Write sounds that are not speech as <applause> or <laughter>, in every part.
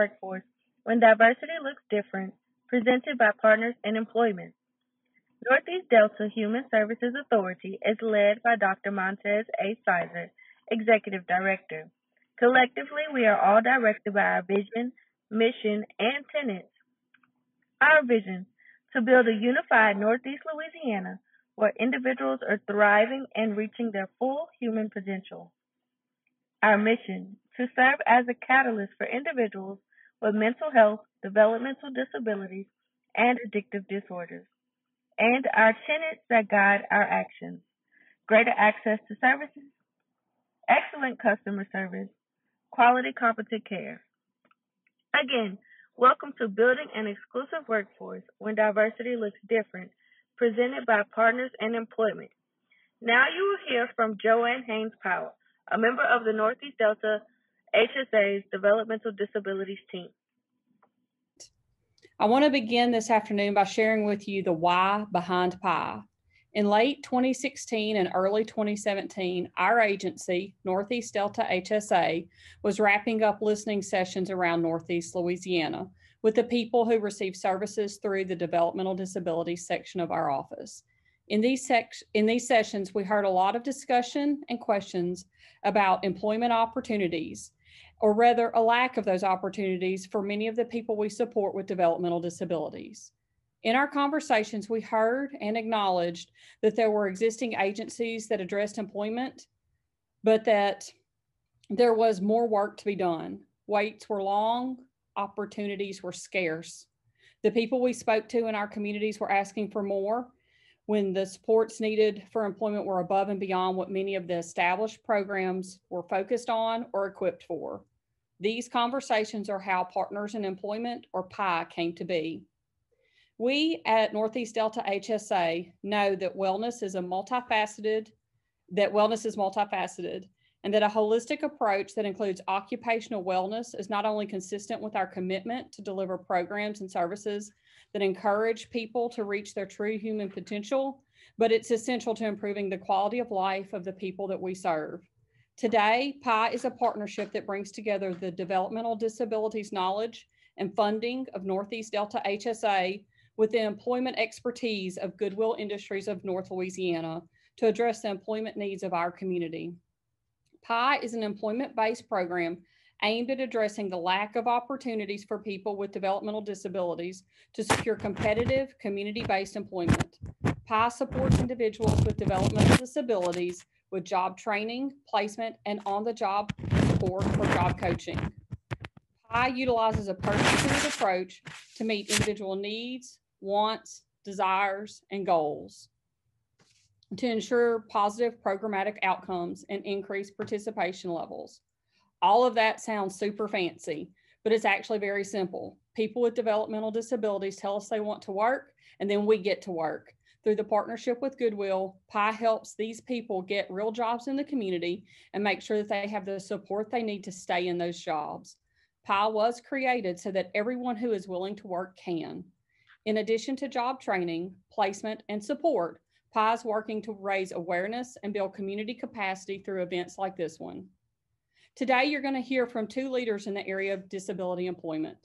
Workforce When Diversity Looks Different, presented by Partners in Employment. Northeast Delta Human Services Authority is led by Dr. Montez A. Sizer, Executive Director. Collectively, we are all directed by our vision, mission, and tenets. Our vision to build a unified Northeast Louisiana where individuals are thriving and reaching their full human potential. Our mission to serve as a catalyst for individuals with mental health, developmental disabilities, and addictive disorders. And our tenets that guide our actions greater access to services, excellent customer service, quality, competent care. Again, welcome to Building an Exclusive Workforce when diversity looks different, presented by Partners in Employment. Now you will hear from Joanne Haynes Powell, a member of the Northeast Delta HSA's Developmental Disabilities team. I want to begin this afternoon by sharing with you the why behind PIE. In late 2016 and early 2017, our agency, Northeast Delta HSA, was wrapping up listening sessions around Northeast Louisiana with the people who receive services through the developmental disabilities section of our office. In these, sec- in these sessions, we heard a lot of discussion and questions about employment opportunities or rather a lack of those opportunities for many of the people we support with developmental disabilities. In our conversations, we heard and acknowledged that there were existing agencies that addressed employment, but that there was more work to be done. Waits were long, opportunities were scarce. The people we spoke to in our communities were asking for more when the supports needed for employment were above and beyond what many of the established programs were focused on or equipped for. These conversations are how Partners in Employment, or PIE, came to be. We at Northeast Delta HSA know that wellness is a multifaceted, that wellness is multifaceted, and that a holistic approach that includes occupational wellness is not only consistent with our commitment to deliver programs and services that encourage people to reach their true human potential, but it's essential to improving the quality of life of the people that we serve. Today, PIE is a partnership that brings together the developmental disabilities knowledge and funding of Northeast Delta HSA with the employment expertise of Goodwill Industries of North Louisiana to address the employment needs of our community. PIE is an employment based program aimed at addressing the lack of opportunities for people with developmental disabilities to secure competitive community based employment. PIE supports individuals with developmental disabilities with job training, placement, and on the job support for job coaching. PIE utilizes a person-centered approach to meet individual needs, wants, desires, and goals to ensure positive programmatic outcomes and increase participation levels. All of that sounds super fancy, but it's actually very simple. People with developmental disabilities tell us they want to work, and then we get to work. Through the partnership with Goodwill, PIE helps these people get real jobs in the community and make sure that they have the support they need to stay in those jobs. PIE was created so that everyone who is willing to work can. In addition to job training, placement, and support, PIE is working to raise awareness and build community capacity through events like this one. Today, you're going to hear from two leaders in the area of disability employment.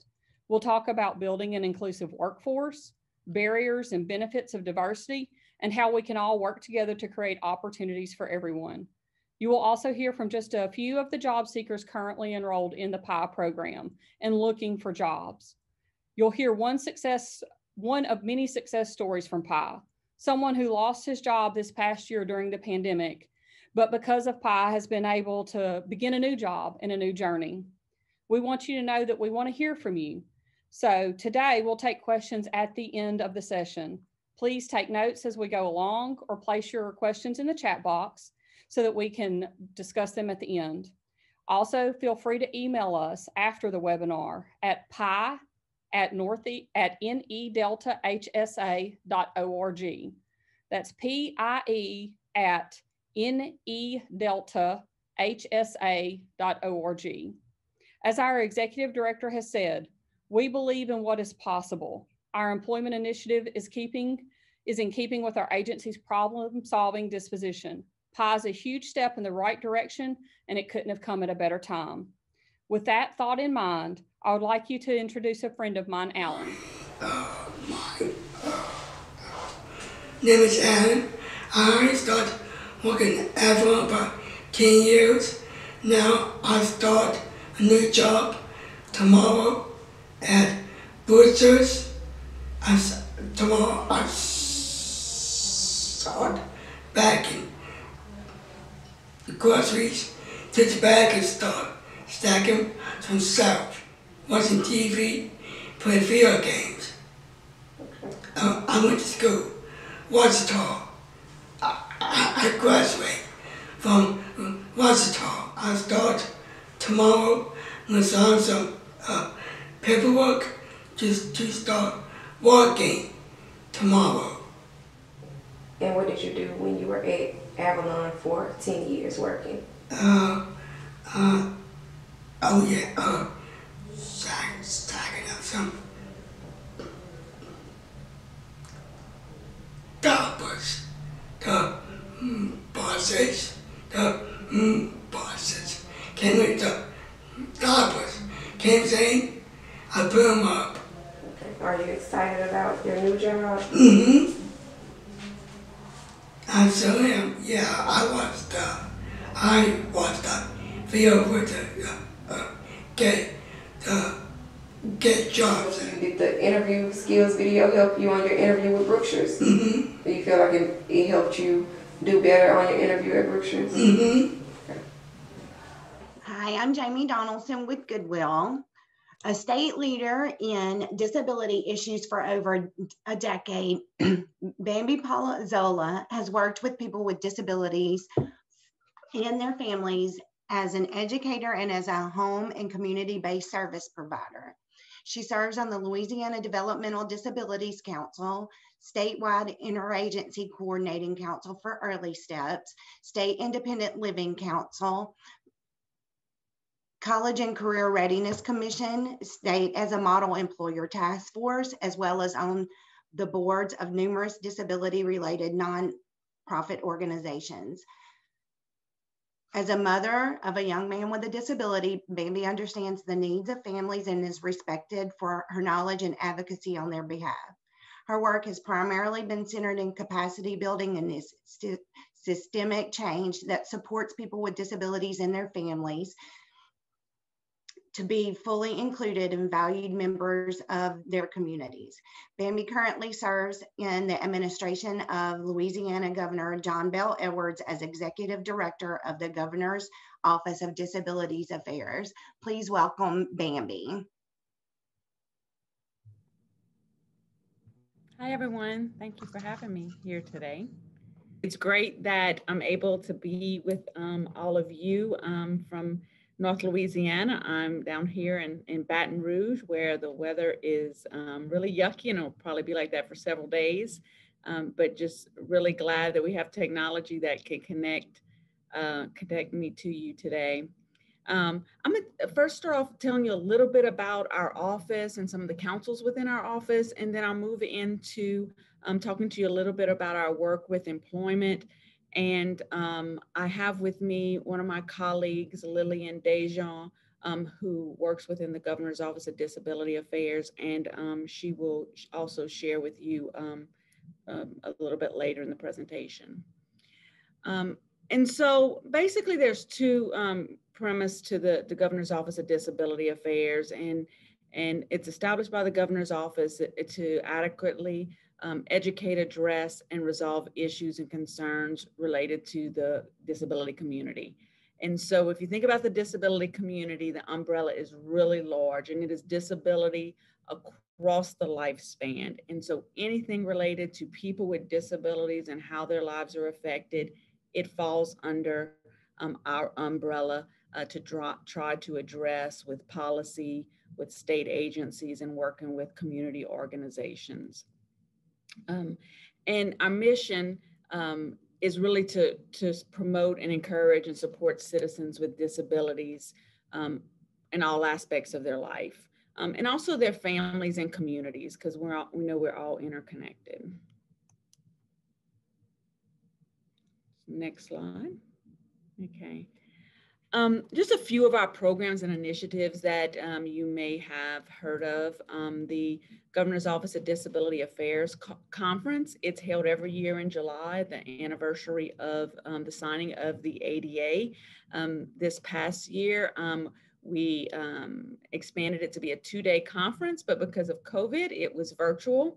We'll talk about building an inclusive workforce, barriers and benefits of diversity, and how we can all work together to create opportunities for everyone. You will also hear from just a few of the job seekers currently enrolled in the PIE program and looking for jobs. You'll hear one success, one of many success stories from PIE. Someone who lost his job this past year during the pandemic, but because of PIE has been able to begin a new job and a new journey. We want you to know that we want to hear from you. So today we'll take questions at the end of the session. Please take notes as we go along or place your questions in the chat box so that we can discuss them at the end. Also, feel free to email us after the webinar at pi at northie at nedeltahsa.org. That's P-I-E at nedeltahsa.org. As our executive director has said, we believe in what is possible. Our employment initiative is keeping is in keeping with our agency's problem solving disposition. PIE is a huge step in the right direction and it couldn't have come at a better time. With that thought in mind, I would like you to introduce a friend of mine, Alan. Uh, my name is Alan. I already started working at about 10 years. Now I start a new job tomorrow at Butcher's. I, tomorrow I start bagging the groceries to the bag and start stacking some stuff, watching TV, playing video games. Uh, I went to school, Washington. I, I, I graduate from Washington. I start tomorrow sign some uh, paperwork just to start working tomorrow. And what did you do when you were at Avalon for 10 years working? Uh, uh, oh yeah, uh, stack, stacking up some dollars, the mm, bosses, the mm, bosses came with the came saying, I put them up. Okay. Are you excited about your new job? Mm-hmm. I still am. Yeah, I watched the, I watched the video with the, uh, uh, get, the, get jobs. You did the interview skills video help you on your interview with Brookshires? Mm-hmm, Do you feel like it, it helped you do better on your interview at Brookshires? mm-hmm. Hi, I'm Jamie Donaldson with Goodwill, a state leader in disability issues for over a decade. <clears throat> Bambi Polotzola has worked with people with disabilities and their families as an educator and as a home and community-based service provider. She serves on the Louisiana Developmental Disabilities Council, statewide interagency coordinating council for early steps, state independent living council, College and Career Readiness Commission, state as a model employer task force, as well as on the boards of numerous disability related nonprofit organizations. As a mother of a young man with a disability, Bambi understands the needs of families and is respected for her knowledge and advocacy on their behalf. Her work has primarily been centered in capacity building and is systemic change that supports people with disabilities and their families to be fully included and valued members of their communities. Bambi currently serves in the administration of Louisiana Governor John Bell Edwards as Executive Director of the Governor's Office of Disabilities Affairs. Please welcome Bambi. Hi, everyone. Thank you for having me here today. It's great that I'm able to be with um, all of you um, from North Louisiana. I'm down here in, in Baton Rouge where the weather is um, really yucky and it'll probably be like that for several days. Um, but just really glad that we have technology that can connect uh, connect me to you today. Um, I'm gonna first start off telling you a little bit about our office and some of the councils within our office, and then I'll move into um, talking to you a little bit about our work with employment. And um, I have with me one of my colleagues, Lillian Dejean, um, who works within the Governor's Office of Disability Affairs, and um, she will also share with you um, um, a little bit later in the presentation. Um, and so basically there's two premise to the, the Governor's Office of Disability Affairs and, and it's established by the Governor's Office to adequately um, educate, address, and resolve issues and concerns related to the disability community. And so if you think about the disability community, the umbrella is really large and it is disability across the lifespan. And so anything related to people with disabilities and how their lives are affected, it falls under um, our umbrella uh, to draw, try to address with policy, with state agencies, and working with community organizations. Um, and our mission um, is really to, to promote and encourage and support citizens with disabilities um, in all aspects of their life. Um, and also their families and communities, because we're all, we know we're all interconnected. Next slide. Okay. Um, just a few of our programs and initiatives that um, you may have heard of. Um, the Governor's Office of Disability Affairs Co- Conference. It's held every year in July, the anniversary of um, the signing of the ADA. Um, this past year, um, we expanded it to be a two-day conference, but because of COVID, it was virtual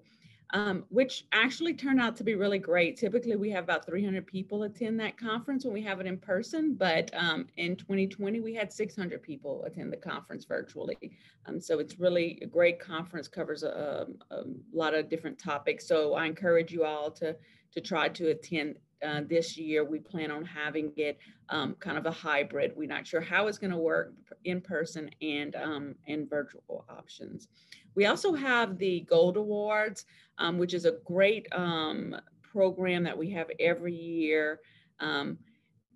um, which actually turned out to be really great. Typically, we have about 300 people attend that conference when we have it in person, but um, in 2020, we had 600 people attend the conference virtually. Um, so it's really a great conference, covers a, a, lot of different topics. So I encourage you all to, to try to attend uh, this year. We plan on having it um, kind of a hybrid. We're not sure how it's going to work in person and, um, and virtual options. We also have the Gold Awards, um, which is a great um, program that we have every year um,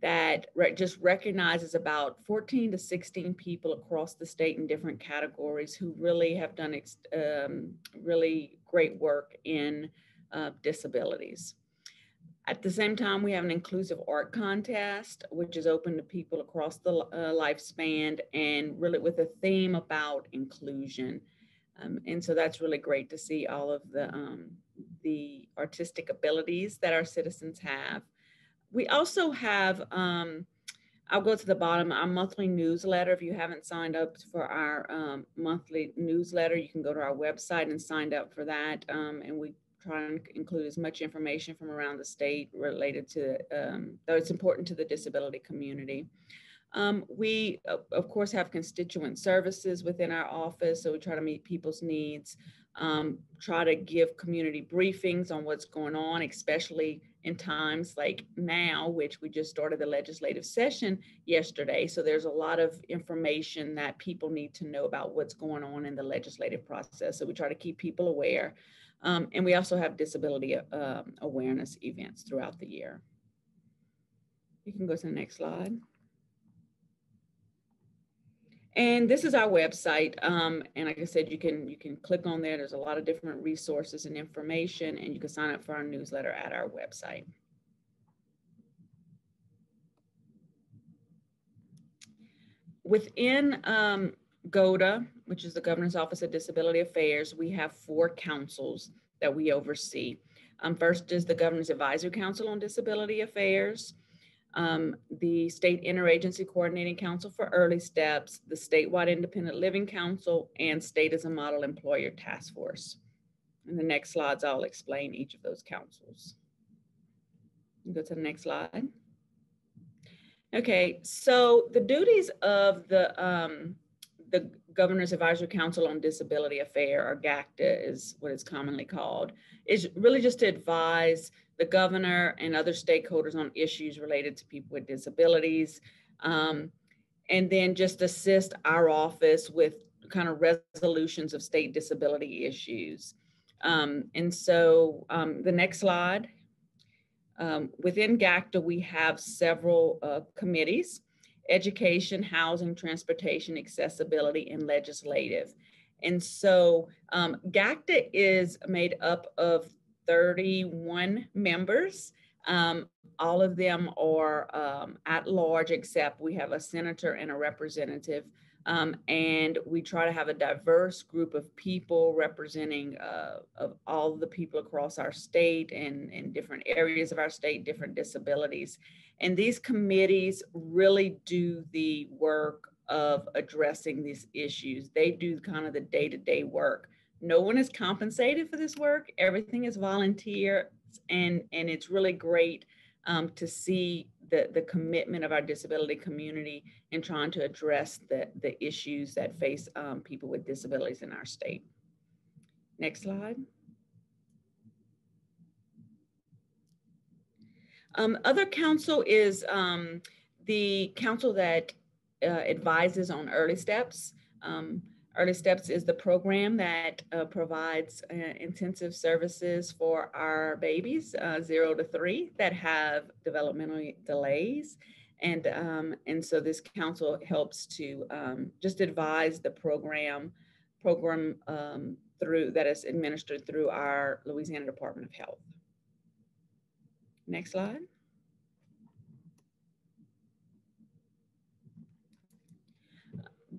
that re just recognizes about 14 to 16 people across the state in different categories who really have done um, really great work in uh, disabilities. At the same time, we have an inclusive art contest, which is open to people across the uh, lifespan and really with a theme about inclusion. Um, and so that's really great to see all of the, um, the artistic abilities that our citizens have. We also have, um, I'll go to the bottom, our monthly newsletter. If you haven't signed up for our um, monthly newsletter, you can go to our website and sign up for that. Um, and we try and include as much information from around the state related to, um, though it's important to the disability community. Um, we, of course, have constituent services within our office, so we try to meet people's needs, um, try to give community briefings on what's going on, especially in times like now, which we just started the legislative session yesterday. So there's a lot of information that people need to know about what's going on in the legislative process. So we try to keep people aware. Um, and we also have disability uh, awareness events throughout the year. You can go to the next slide. And this is our website. Um, and like I said, you can you can click on there. There's a lot of different resources and information, and you can sign up for our newsletter at our website. Within um, GODA, which is the Governor's Office of Disability Affairs, we have four councils that we oversee. Um, first is the Governor's Advisory Council on Disability Affairs um, the State Interagency Coordinating Council for Early Steps, the Statewide Independent Living Council, and State as a Model Employer Task Force. In the next slides, I'll explain each of those councils. Go to the next slide. Okay, so the duties of the um, the Governor's Advisory Council on Disability Affair, or GACDA is what it's commonly called, is really just to advise the governor and other stakeholders on issues related to people with disabilities. Um, and then just assist our office with kind of resolutions of state disability issues. Um, and so um, the next slide. Um, within GACDA, we have several uh, committees, education, housing, transportation, accessibility, and legislative. And so um, GACDA is made up of 31 members. Um, all of them are um, at large, except we have a senator and a representative. Um, and we try to have a diverse group of people representing uh, of all the people across our state and in different areas of our state, different disabilities. And these committees really do the work of addressing these issues. They do kind of the day-to-day -day work no one is compensated for this work. Everything is volunteer, and and it's really great um, to see the the commitment of our disability community in trying to address the the issues that face um, people with disabilities in our state. Next slide. Um, other council is um, the council that uh, advises on early steps. Um, Early Steps is the program that uh, provides uh, intensive services for our babies, uh, zero to three, that have developmental delays. And, um, and so this council helps to um, just advise the program, program um, through that is administered through our Louisiana Department of Health. Next slide.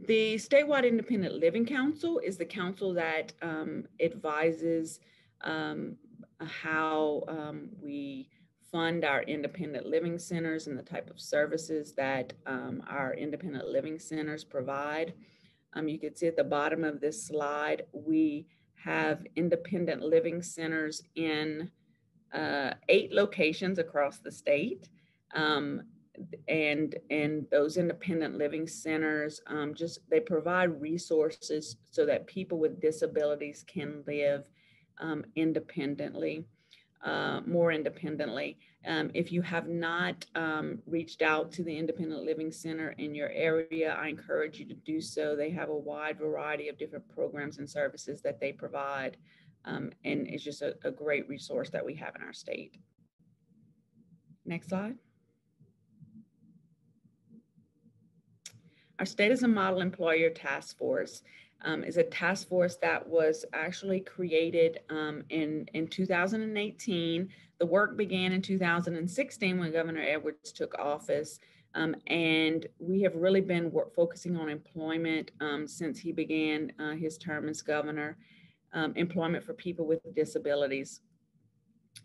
The statewide independent living council is the council that um, advises um, how um, we fund our independent living centers and the type of services that um, our independent living centers provide. Um, you can see at the bottom of this slide, we have independent living centers in uh, eight locations across the state. Um, and and those independent living centers um, just they provide resources so that people with disabilities can live um, independently uh, more independently. Um, if you have not um, reached out to the independent living center in your area i encourage you to do so. They have a wide variety of different programs and services that they provide um, and it's just a, a great resource that we have in our state. Next slide Our State as a Model Employer Task Force um, is a task force that was actually created um, in, in 2018. The work began in 2016 when Governor Edwards took office. Um, and we have really been work, focusing on employment um, since he began uh, his term as governor, um, employment for people with disabilities.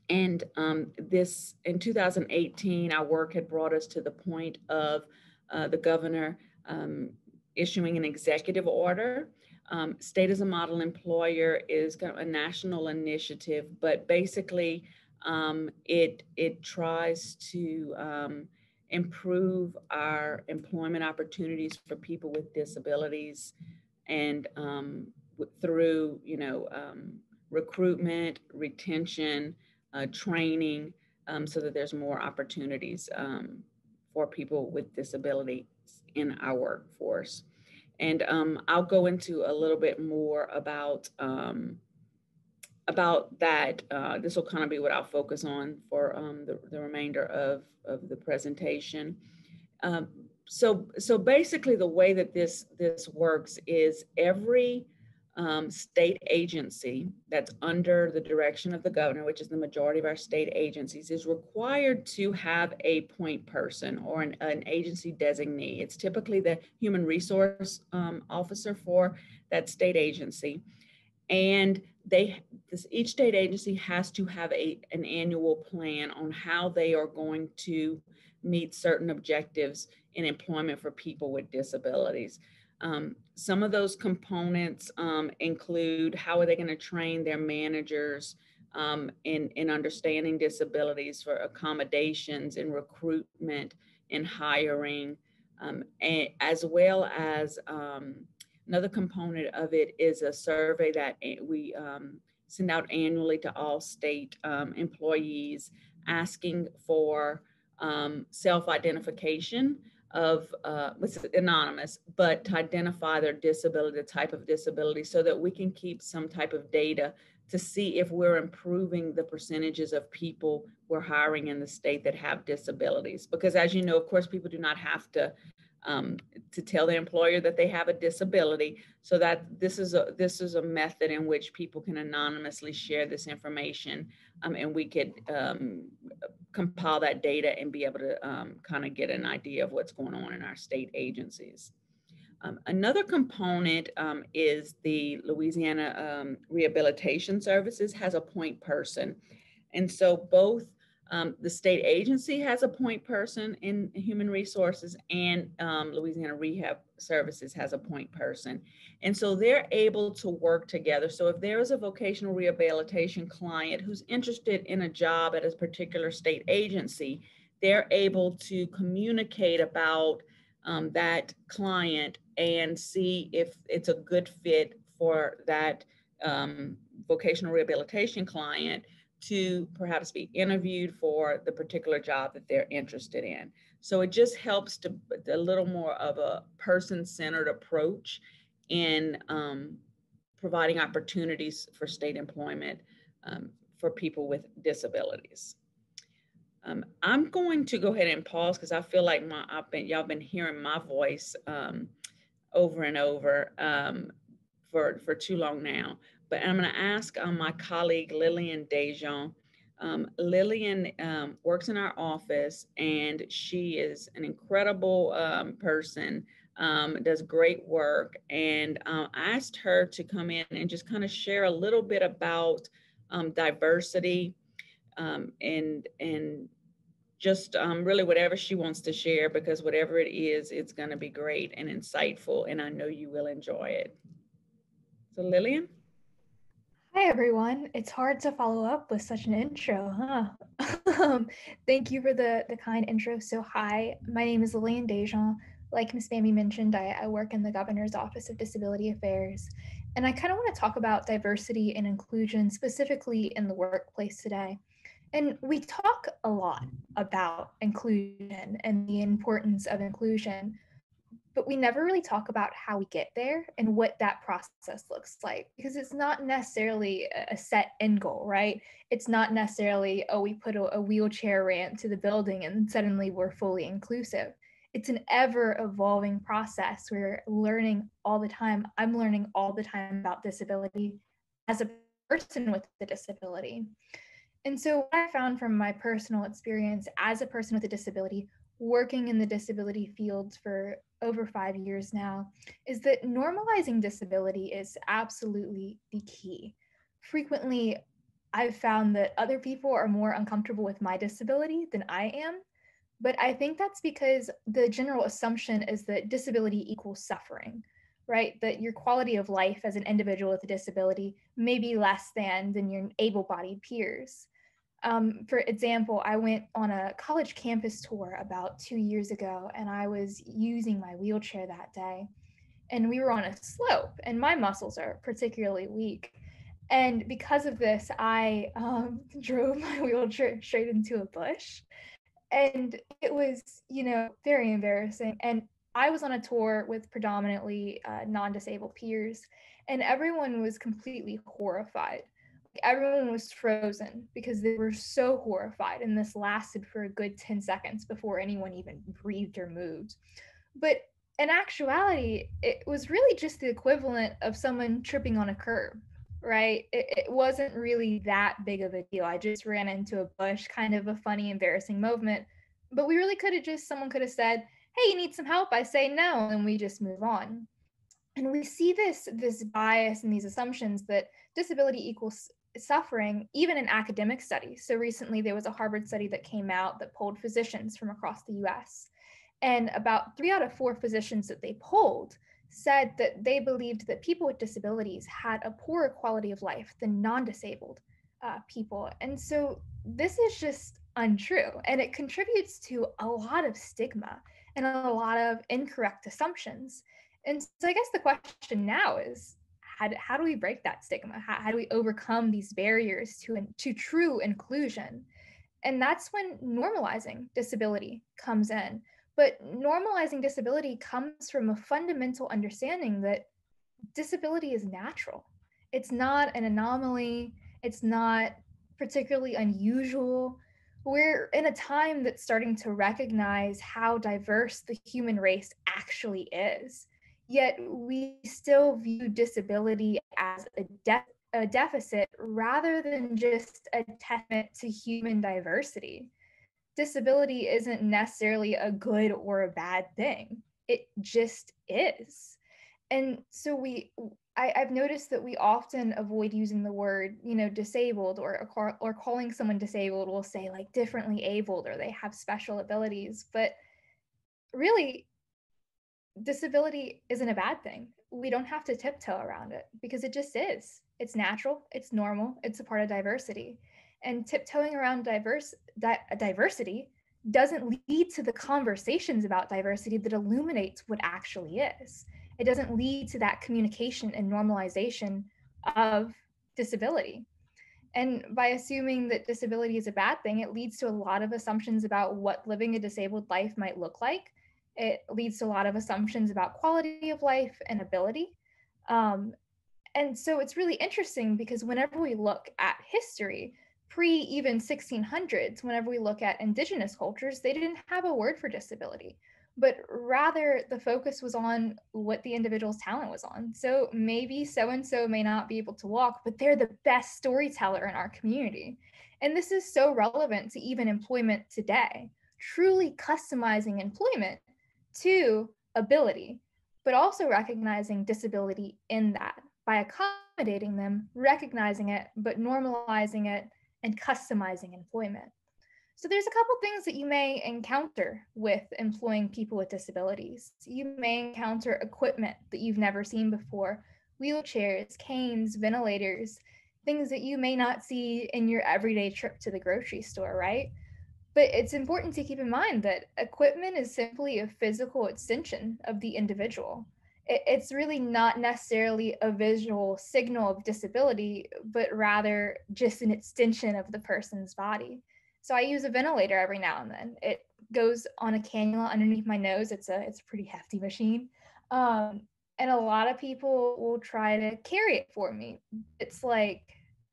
And um, this, in 2018, our work had brought us to the point of uh, the governor um, issuing an executive order. Um, State as a Model Employer is kind of a national initiative, but basically um, it, it tries to um, improve our employment opportunities for people with disabilities and um, through, you know, um, recruitment, retention, uh, training, so that there's more opportunities for people with disability in our workforce. And um, I'll go into a little bit more about um, about that. Uh, this will kind of be what I'll focus on for um, the, the remainder of, of the presentation. Um, so, so basically the way that this, this works is every um, state agency that's under the direction of the governor, which is the majority of our state agencies, is required to have a point person or an, an agency designee. It's typically the human resource um, officer for that state agency. And they this, each state agency has to have a, an annual plan on how they are going to meet certain objectives in employment for people with disabilities. Um, some of those components um, include how are they going to train their managers um, in, in understanding disabilities for accommodations and recruitment and hiring, um, and, as well as um, another component of it is a survey that we um, send out annually to all state employees asking for self-identification of uh, it's anonymous, but to identify their disability, the type of disability, so that we can keep some type of data to see if we're improving the percentages of people we're hiring in the state that have disabilities. Because as you know, of course, people do not have to um, to tell the employer that they have a disability. So that this is a this is a method in which people can anonymously share this information, um, and we could um, compile that data and be able to um, kind of get an idea of what's going on in our state agencies. Um, another component um, is the Louisiana Rehabilitation Services has a point person. And so both um, the state agency has a point person in human resources, and um, Louisiana Rehab Services has a point person. And so they're able to work together. So if there is a vocational rehabilitation client who's interested in a job at a particular state agency, they're able to communicate about um, that client and see if it's a good fit for that um, vocational rehabilitation client to perhaps be interviewed for the particular job that they're interested in. So it just helps to a little more of a person-centered approach in um, providing opportunities for state employment um, for people with disabilities. Um, I'm going to go ahead and pause because I feel like my I've been y'all been hearing my voice um, over and over um, for for too long now but I'm going to ask um, my colleague Lillian Dejean. Um, Lillian um, works in our office and she is an incredible um, person um, does great work. And uh, I asked her to come in and just kind of share a little bit about um, diversity um, and and just um, really whatever she wants to share because whatever it is, it's going to be great and insightful, and I know you will enjoy it. So, Lillian. Hi, everyone. It's hard to follow up with such an intro, huh? <laughs> um, thank you for the, the kind intro. So, hi, my name is Lillian Dejean. Like Ms. Bambi mentioned, I, I work in the Governor's Office of Disability Affairs. And I kind of want to talk about diversity and inclusion specifically in the workplace today. And we talk a lot about inclusion and the importance of inclusion, but we never really talk about how we get there and what that process looks like because it's not necessarily a set end goal, right? It's not necessarily, oh, we put a, a wheelchair ramp to the building and suddenly we're fully inclusive. It's an ever evolving process. We're learning all the time. I'm learning all the time about disability as a person with a disability. And so, what I found from my personal experience as a person with a disability, working in the disability fields for over five years now, is that normalizing disability is absolutely the key. Frequently, I've found that other people are more uncomfortable with my disability than I am. But I think that's because the general assumption is that disability equals suffering, right? That your quality of life as an individual with a disability may be less than than your able-bodied peers. Um, for example, I went on a college campus tour about two years ago, and I was using my wheelchair that day. And we were on a slope, and my muscles are particularly weak. And because of this, I um, <laughs> drove my wheelchair straight into a bush. And it was, you know, very embarrassing. And I was on a tour with predominantly uh, non disabled peers, and everyone was completely horrified. Everyone was frozen because they were so horrified, and this lasted for a good 10 seconds before anyone even breathed or moved. But in actuality, it was really just the equivalent of someone tripping on a curb, right? It, it wasn't really that big of a deal. I just ran into a bush, kind of a funny, embarrassing moment. But we really could have just, someone could have said, hey, you need some help? I say no, and we just move on. And we see this this bias and these assumptions that disability equals suffering, even in academic studies. So recently, there was a Harvard study that came out that polled physicians from across the US. And about three out of four physicians that they polled said that they believed that people with disabilities had a poorer quality of life than non disabled uh, people. And so this is just untrue. And it contributes to a lot of stigma and a lot of incorrect assumptions. And so I guess the question now is how do, how do we break that stigma? How, how do we overcome these barriers to, to true inclusion? And that's when normalizing disability comes in. But normalizing disability comes from a fundamental understanding that disability is natural. It's not an anomaly, it's not particularly unusual. We're in a time that's starting to recognize how diverse the human race actually is. Yet we still view disability as a, de- a deficit rather than just a testament to human diversity. Disability isn't necessarily a good or a bad thing, it just is. And so we I, have noticed that we often avoid using the word, you know, disabled or, or or calling someone disabled. We'll say like differently abled or they have special abilities. But really, disability isn't a bad thing. We don't have to tiptoe around it because it just is. It's natural, it's normal, it's a part of diversity. And tiptoeing around diverse di- diversity doesn't lead to the conversations about diversity that illuminates what actually is. It doesn't lead to that communication and normalization of disability. And by assuming that disability is a bad thing, it leads to a lot of assumptions about what living a disabled life might look like it leads to a lot of assumptions about quality of life and ability. Um, and so it's really interesting because whenever we look at history, pre even 1600s, whenever we look at indigenous cultures, they didn't have a word for disability, but rather the focus was on what the individual's talent was on. So maybe so and so may not be able to walk, but they're the best storyteller in our community. And this is so relevant to even employment today. Truly customizing employment to ability but also recognizing disability in that by accommodating them, recognizing it, but normalizing it and customizing employment. So there's a couple things that you may encounter with employing people with disabilities. You may encounter equipment that you've never seen before, wheelchairs, canes, ventilators, things that you may not see in your everyday trip to the grocery store, right? But it's important to keep in mind that equipment is simply a physical extension of the individual. It's really not necessarily a visual signal of disability, but rather just an extension of the person's body. So I use a ventilator every now and then. It goes on a cannula underneath my nose. It's a it's a pretty hefty machine. Um, and a lot of people will try to carry it for me. It's like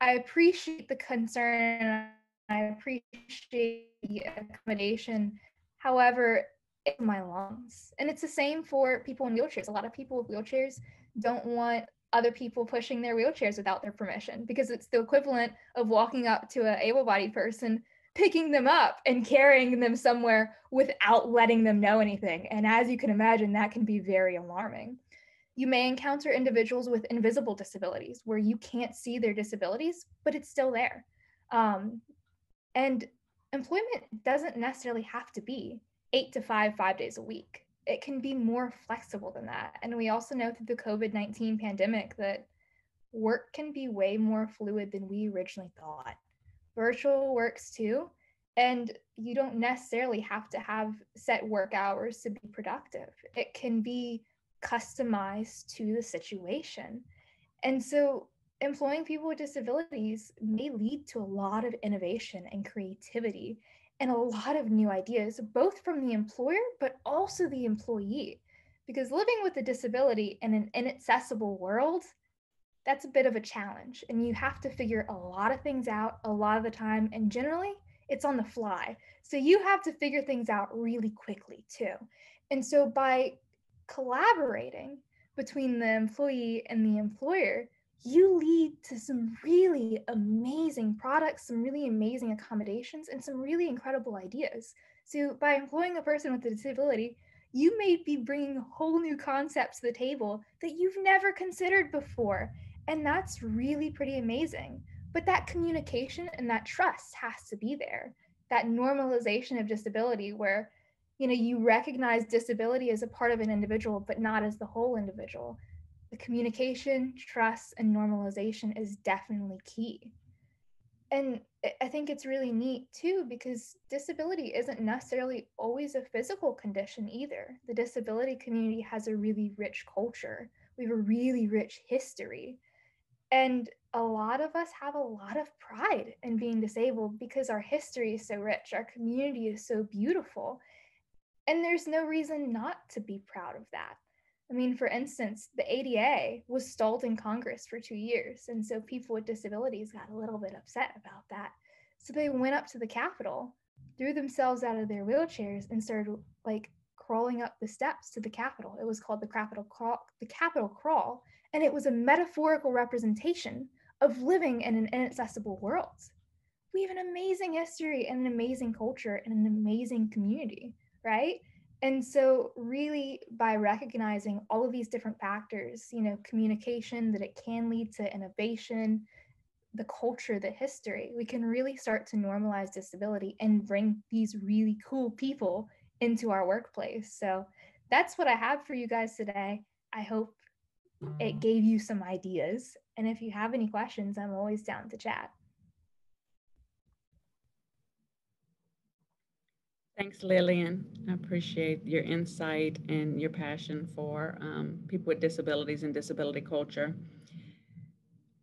I appreciate the concern I appreciate the accommodation. However, it's my lungs. And it's the same for people in wheelchairs. A lot of people with wheelchairs don't want other people pushing their wheelchairs without their permission because it's the equivalent of walking up to an able-bodied person picking them up and carrying them somewhere without letting them know anything and as you can imagine that can be very alarming you may encounter individuals with invisible disabilities where you can't see their disabilities but it's still there um, and employment doesn't necessarily have to be eight to five, five days a week. It can be more flexible than that. And we also know through the COVID 19 pandemic that work can be way more fluid than we originally thought. Virtual works too. And you don't necessarily have to have set work hours to be productive, it can be customized to the situation. And so employing people with disabilities may lead to a lot of innovation and creativity and a lot of new ideas, both from the employer, but also the employee. Because living with a disability in an inaccessible world, that's a bit of a challenge. And you have to figure a lot of things out a lot of the time. And generally, it's on the fly. So you have to figure things out really quickly, too. And so by collaborating between the employee and the employer, you lead to some really amazing products, some really amazing accommodations, and some really incredible ideas. So, by employing a person with a disability, you may be bringing whole new concepts to the table that you've never considered before. And that's really pretty amazing. But that communication and that trust has to be there. That normalization of disability, where you know you recognize disability as a part of an individual, but not as the whole individual the communication, trust, and normalization is definitely key. And I think it's really neat too because disability isn't necessarily always a physical condition either. The disability community has a really rich culture, we have a really rich history. And a lot of us have a lot of pride in being disabled because our history is so rich, our community is so beautiful. And there's no reason not to be proud of that. I mean, for instance, the ADA was stalled in Congress for two years. And so people with disabilities got a little bit upset about that. So they went up to the Capitol, threw themselves out of their wheelchairs, and started like crawling up the steps to the Capitol. It was called the Capitol Crawl, the Capitol Crawl, and it was a metaphorical representation of living in an inaccessible world. We have an amazing history and an amazing culture and an amazing community, right? And so really by recognizing all of these different factors you know communication that it can lead to innovation the culture the history we can really start to normalize disability and bring these really cool people into our workplace. So that's what i have for you guys today. I hope it gave you some ideas. And if you have any questions i'm always down to chat Thanks, Lillian. I appreciate your insight and your passion for um, people with disabilities and disability culture.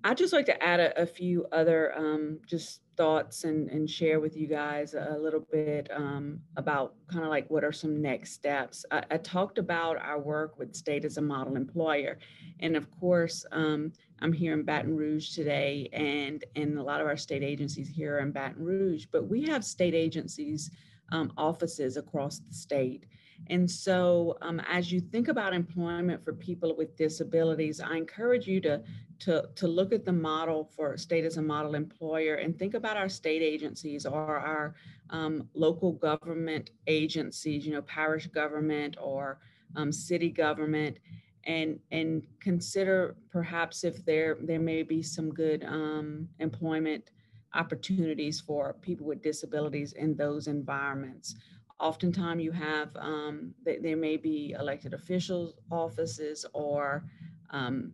I'd just like to add a, a few other um, just thoughts and, and share with you guys a little bit um, about kind of like what are some next steps. I, I, talked about our work with state as a model employer. And of course, um, I'm here in Baton Rouge today and, and a lot of our state agencies here in Baton Rouge, but we have state agencies um, offices across the state. And so, um, as you think about employment for people with disabilities, I encourage you to, to, to look at the model for state as a model employer and think about our state agencies or our um, local government agencies, you know, parish government or um, city government, and and consider perhaps if there there may be some good um, employment opportunities for people with disabilities in those environments. Oftentimes, you have um, there may be elected officials offices or um,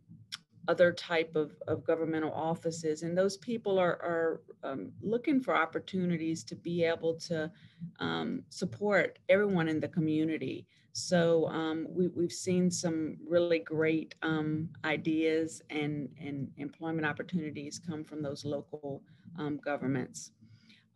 other type of, of governmental offices and those people are, are um, looking for opportunities to be able to um, support everyone in the community so um, we, we've seen some really great um, ideas and, and employment opportunities come from those local um, governments.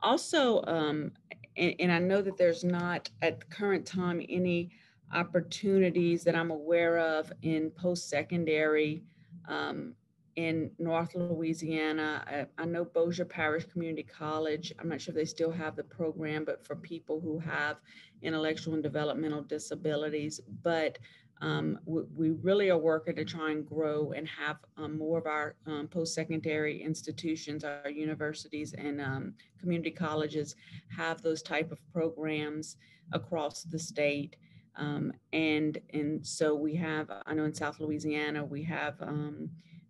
Also, um, and, and, I know that there's not at the current time any opportunities that I'm aware of in post-secondary um, in North Louisiana. I, I, know Bossier Parish Community College. I'm not sure if they still have the program, but for people who have intellectual and developmental disabilities. But um, we, we, really are working to try and grow and have um, more of our um, post-secondary institutions, our universities and um, community colleges have those type of programs across the state. Um, and, and so we have, I know in South Louisiana, we have um,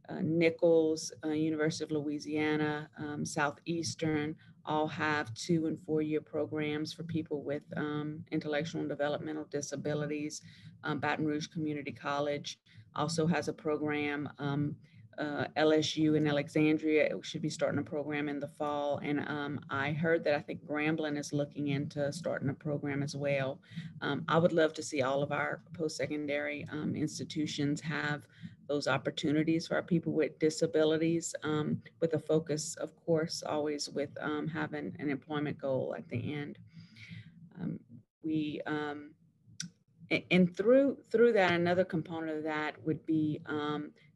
uh, Nicholls, uh, University of Louisiana, Southeastern, all have two and four year programs for people with um, intellectual and developmental disabilities. Um, Baton Rouge Community College also has a program. Um, uh, LSU in Alexandria should be starting a program in the fall. And um, I heard that I think Grambling is looking into starting a program as well. Um, I would love to see all of our post secondary um, institutions have those opportunities for our people with disabilities, um, with a focus, of course, always with um, having an employment goal at the end. Um, we and through through that, another component of that would be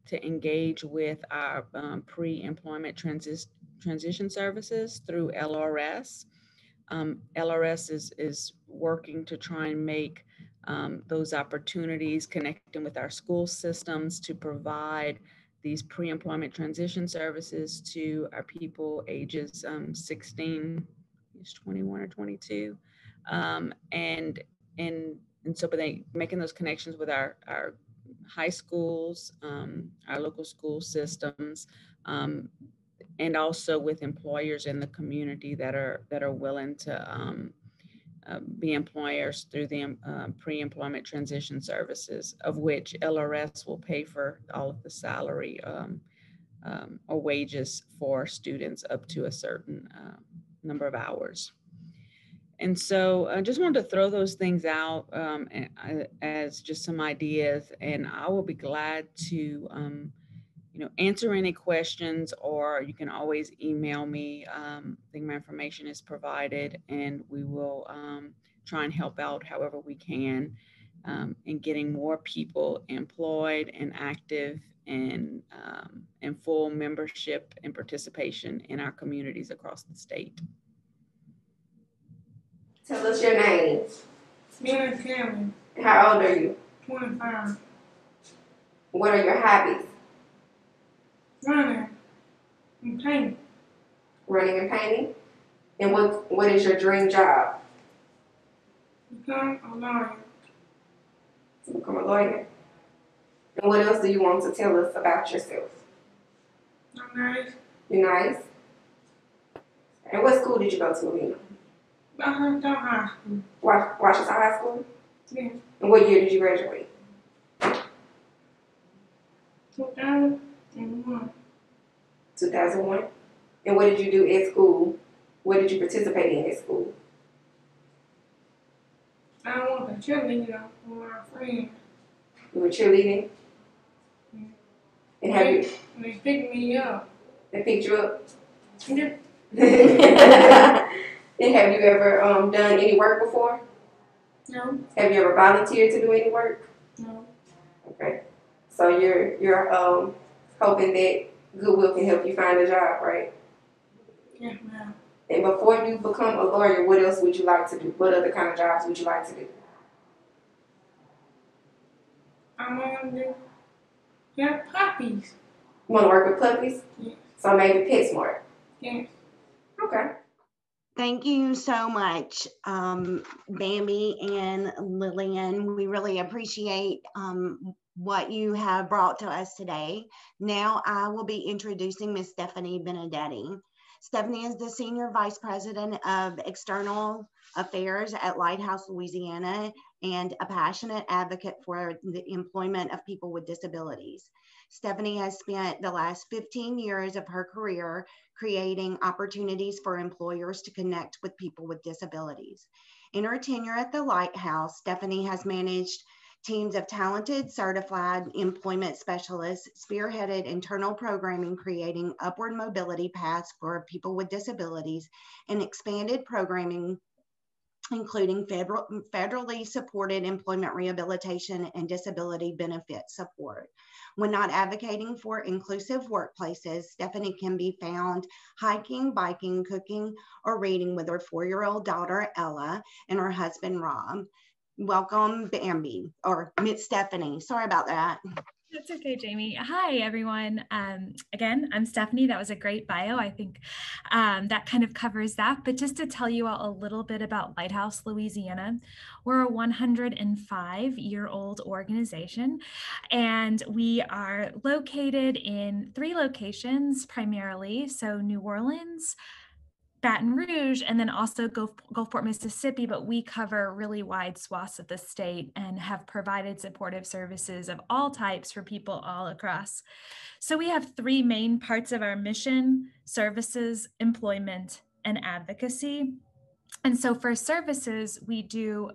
to engage with our um, pre-employment transi- transition services through LRS. Um, LRS is, is working to try and make um, those opportunities connecting with our school systems to provide these pre-employment transition services to our people ages um, 16, 21 or 22. Um, and, and, and so, but they making those connections with our, our high schools, um, our local school systems, um, and also with employers in the community that are that are willing to um, uh, be employers through the um, pre-employment transition services, of which LRS will pay for all of the salary um, um, or wages for students up to a certain uh, number of hours. And so I just wanted to throw those things out um, as just some ideas, and I will be glad to, um, you know, answer any questions, or you can always email me. Um, I think my information is provided, and we will um, try and help out however we can um, in getting more people employed and active and um, and full membership and participation in our communities across the state. Tell us your name. Mary Cameron, How old are you? 25. What are your hobbies? Running and painting. Running and painting? And what what is your dream job? Become a lawyer. To become a lawyer. And what else do you want to tell us about yourself? I'm nice. You're nice. And what school did you go to, Alina? Washington High School. Washington High School? Yeah. And what year did you graduate? 2001. 2001? And what did you do at school? What did you participate in at school? I was a cheerleader for my friends. You were cheerleading? Yeah. And have they, you? They picked me up. They picked you up? Yeah. <laughs> And have you ever um, done any work before? No. Have you ever volunteered to do any work? No. Okay. So you're you're um, hoping that Goodwill can help you find a job, right? Yes, ma'am. And before you become a lawyer, what else would you like to do? What other kind of jobs would you like to do? I want to get puppies. You want to work with puppies? Yes. So maybe PetSmart. Yes. Okay. Thank you so much, um, Bambi and Lillian. We really appreciate um, what you have brought to us today. Now I will be introducing Ms. Stephanie Benedetti. Stephanie is the Senior Vice President of External Affairs at Lighthouse Louisiana and a passionate advocate for the employment of people with disabilities. Stephanie has spent the last 15 years of her career creating opportunities for employers to connect with people with disabilities. In her tenure at the Lighthouse, Stephanie has managed teams of talented certified employment specialists spearheaded internal programming creating upward mobility paths for people with disabilities and expanded programming including federal, federally supported employment rehabilitation and disability benefit support. When not advocating for inclusive workplaces, Stephanie can be found hiking, biking, cooking, or reading with her four-year-old daughter, Ella, and her husband, Rob. Welcome, Bambi, or Miss Stephanie. Sorry about that. That's okay, Jamie. Hi, everyone. Um, again, I'm Stephanie. That was a great bio. I think um, that kind of covers that. But just to tell you all a little bit about Lighthouse Louisiana, we're a 105 year old organization, and we are located in three locations primarily. So, New Orleans, Baton Rouge and then also Gulf, Gulfport, Mississippi, but we cover really wide swaths of the state and have provided supportive services of all types for people all across. So we have three main parts of our mission services, employment, and advocacy. And so for services, we do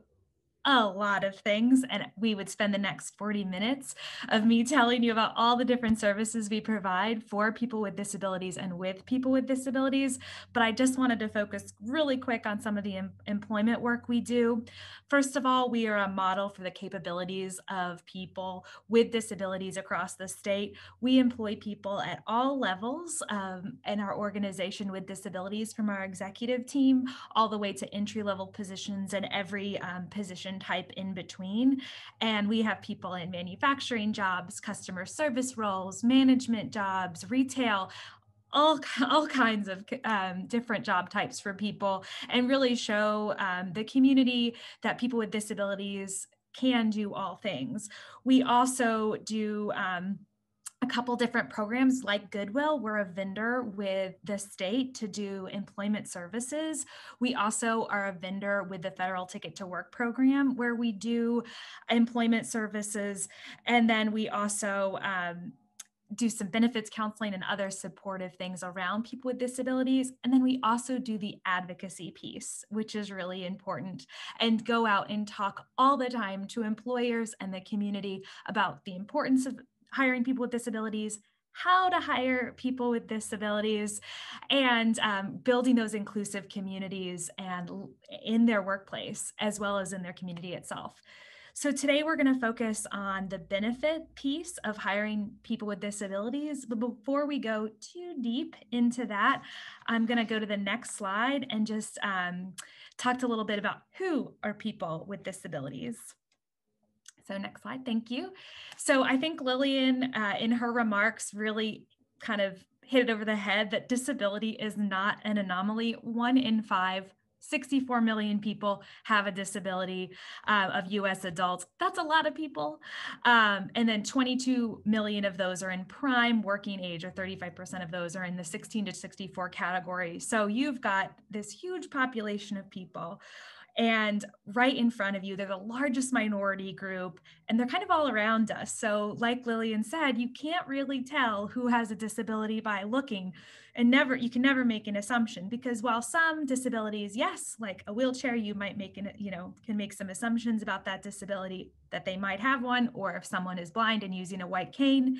a lot of things and we would spend the next 40 minutes of me <laughs> telling you about all the different services we provide for people with disabilities and with people with disabilities but i just wanted to focus really quick on some of the em- employment work we do. First of all we are a model for the capabilities of people with disabilities across the state. We employ people at all levels um, in our organization with disabilities from our executive team all the way to entry level positions and every um, position position type in between. And we have people in manufacturing jobs, customer service roles, management jobs, retail, all, <laughs> all kinds of um, different job types for people and really show um, the community that people with disabilities can do all things. We also do um, a couple different programs like Goodwill. We're a vendor with the state to do employment services. We also are a vendor with the Federal Ticket to Work program where we do employment services. And then we also um, do some benefits counseling and other supportive things around people with disabilities. And then we also do the advocacy piece, which is really important, and go out and talk all the time to employers and the community about the importance of hiring people with disabilities, how to hire people with disabilities, and um, building those inclusive communities and in their workplace as well as in their community itself. So today we're going to focus on the benefit piece of hiring people with disabilities. But before we go too deep into that, I'm going to go to the next slide and just um, talk a little bit about who are people with disabilities. So next slide, thank you. So I think Lillian uh, in her remarks really kind of hit it over the head that disability is not an anomaly. One in five 64 million people have a disability uh, of US adults. That's a lot of people. Um, and then 22 million of those are in prime working age, or 35% of those are in the 16 to 64 category. So you've got this huge population of people and right in front of you they're the largest minority group and they're kind of all around us. So like lillian said you can't really tell who has a disability by looking and never you can never make an assumption because while some disabilities yes like a wheelchair you might make an you know can make some assumptions about that disability that they might have one or if someone is blind and using a white cane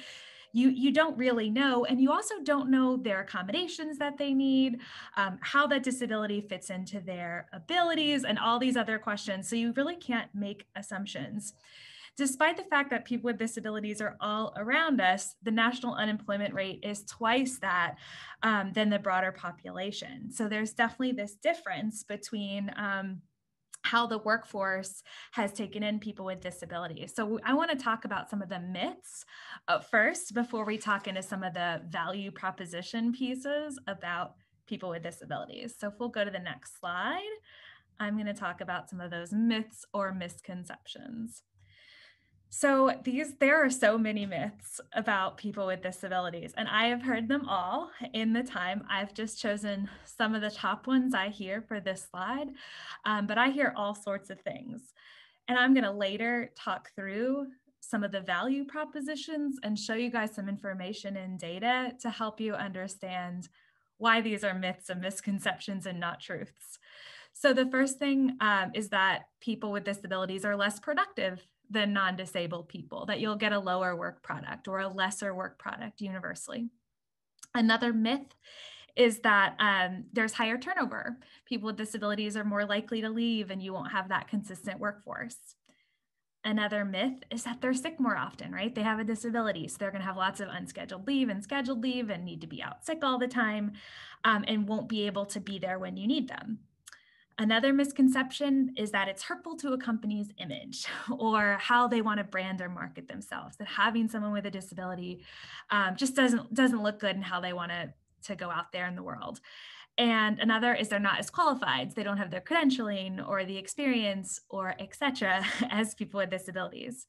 you you don't really know and you also don't know their accommodations that they need um, how that disability fits into their abilities and all these other questions so you really can't make assumptions Despite the fact that people with disabilities are all around us, the national unemployment rate is twice that um, than the broader population. So there's definitely this difference between um, how the workforce has taken in people with disabilities. So I want to talk about some of the myths uh, first before we talk into some of the value proposition pieces about people with disabilities. So if we'll go to the next slide, I'm going to talk about some of those myths or misconceptions. So these there are so many myths about people with disabilities and I have heard them all in the time. I've just chosen some of the top ones I hear for this slide, um, but I hear all sorts of things. And I'm going to later talk through some of the value propositions and show you guys some information and data to help you understand why these are myths and misconceptions and not truths. So the first thing um, is that people with disabilities are less productive than non-disabled people, that you'll get a lower work product or a lesser work product universally. Another myth is that um, there's higher turnover. People with disabilities are more likely to leave and you won't have that consistent workforce. Another myth is that they're sick more often, right? They have a disability, so they're going to have lots of unscheduled leave and scheduled leave and need to be out sick all the time um, and won't be able to be there when you need them. Another misconception is that it's hurtful to a company's image <laughs> or how they want to brand or market themselves. That having someone with a disability um, just doesn't doesn't look good in how they want to to go out there in the world. And another is they're not as qualified. They don't have their credentialing or the experience or etc. <laughs> as people with disabilities.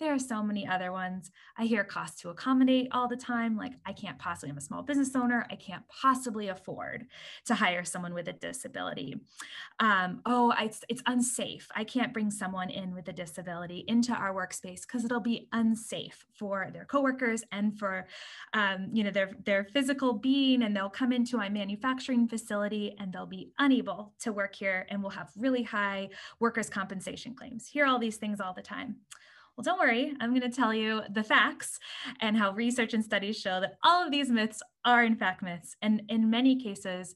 There are so many other ones. I hear cost to accommodate all the time. Like, I can't possibly, I'm a small business owner. I can't possibly afford to hire someone with a disability. Um, oh, it's, it's unsafe. I can't bring someone in with a disability into our workspace because it'll be unsafe for their coworkers and for, um, you know, their, their physical being. And they'll come into my manufacturing facility and they'll be unable to work here and we'll have really high workers' compensation claims. Hear all these things all the time. Well, don't worry, I'm going to tell you the facts and how research and studies show that all of these myths are in fact myths. And in many cases,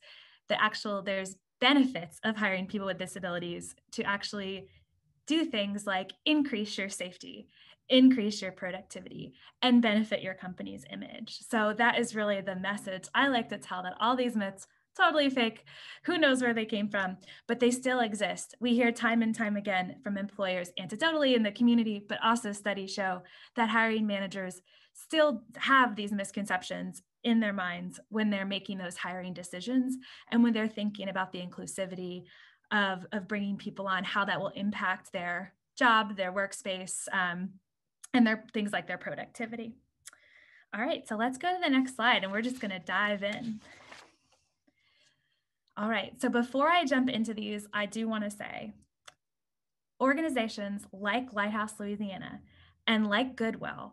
the actual there's benefits of hiring people with disabilities to actually do things like increase your safety, increase your productivity, and benefit your company's image. So that is really the message I like to tell that all these myths totally fake. Who knows where they came from, but they still exist. We hear time and time again from employers anecdotally in the community, but also studies show that hiring managers still have these misconceptions in their minds when they're making those hiring decisions and when they're thinking about the inclusivity of, of bringing people on, how that will impact their job, their workspace, um, and their things like their productivity. All right, so let's go to the next slide and we're just gonna dive in. All right, so before I jump into these, I do want to say organizations like Lighthouse Louisiana and like Goodwill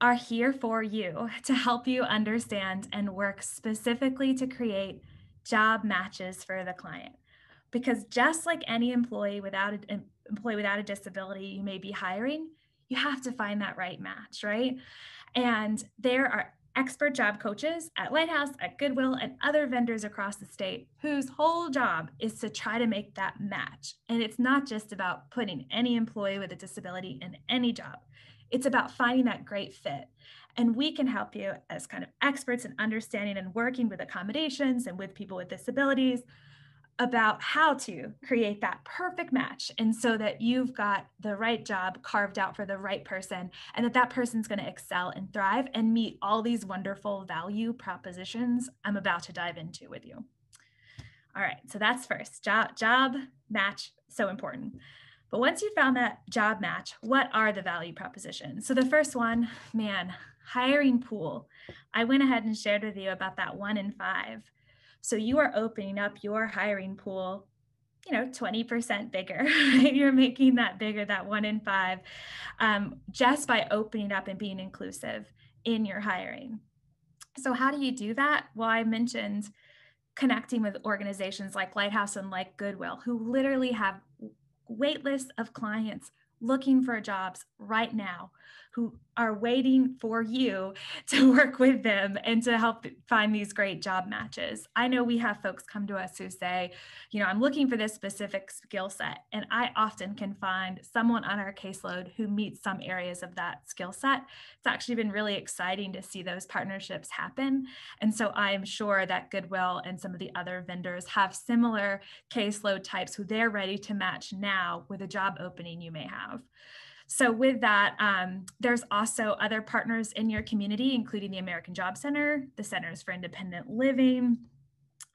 are here for you to help you understand and work specifically to create job matches for the client. Because just like any employee without an employee without a disability you may be hiring, you have to find that right match, right? And there are expert job coaches at Lighthouse, at Goodwill, and other vendors across the state whose whole job is to try to make that match. And it's not just about putting any employee with a disability in any job, it's about finding that great fit. And we can help you as kind of experts in understanding and working with accommodations and with people with disabilities about how to create that perfect match and so that you've got the right job carved out for the right person and that that person's going to excel and thrive and meet all these wonderful value propositions I'm about to dive into with you. All right, so that's first job job match so important. But once you found that job match, what are the value propositions? So the first one, man, hiring pool. I went ahead and shared with you about that one in five. So you are opening up your hiring pool, you know, 20% bigger. <laughs> You're making that bigger, that one in five, um, just by opening up and being inclusive in your hiring. So, how do you do that? Well, I mentioned connecting with organizations like Lighthouse and like Goodwill, who literally have wait lists of clients looking for jobs right now who are waiting for you to <laughs> work with them and to help find these great job matches. I know we have folks come to us who say, you know, I'm looking for this specific skill set. And I often can find someone on our caseload who meets some areas of that skill set. It's actually been really exciting to see those partnerships happen. And so I am sure that Goodwill and some of the other vendors have similar caseload types who they're ready to match now with a job opening you may have. So with that, um, there's also other partners in your community, including the American Job Center, the Centers for Independent Living,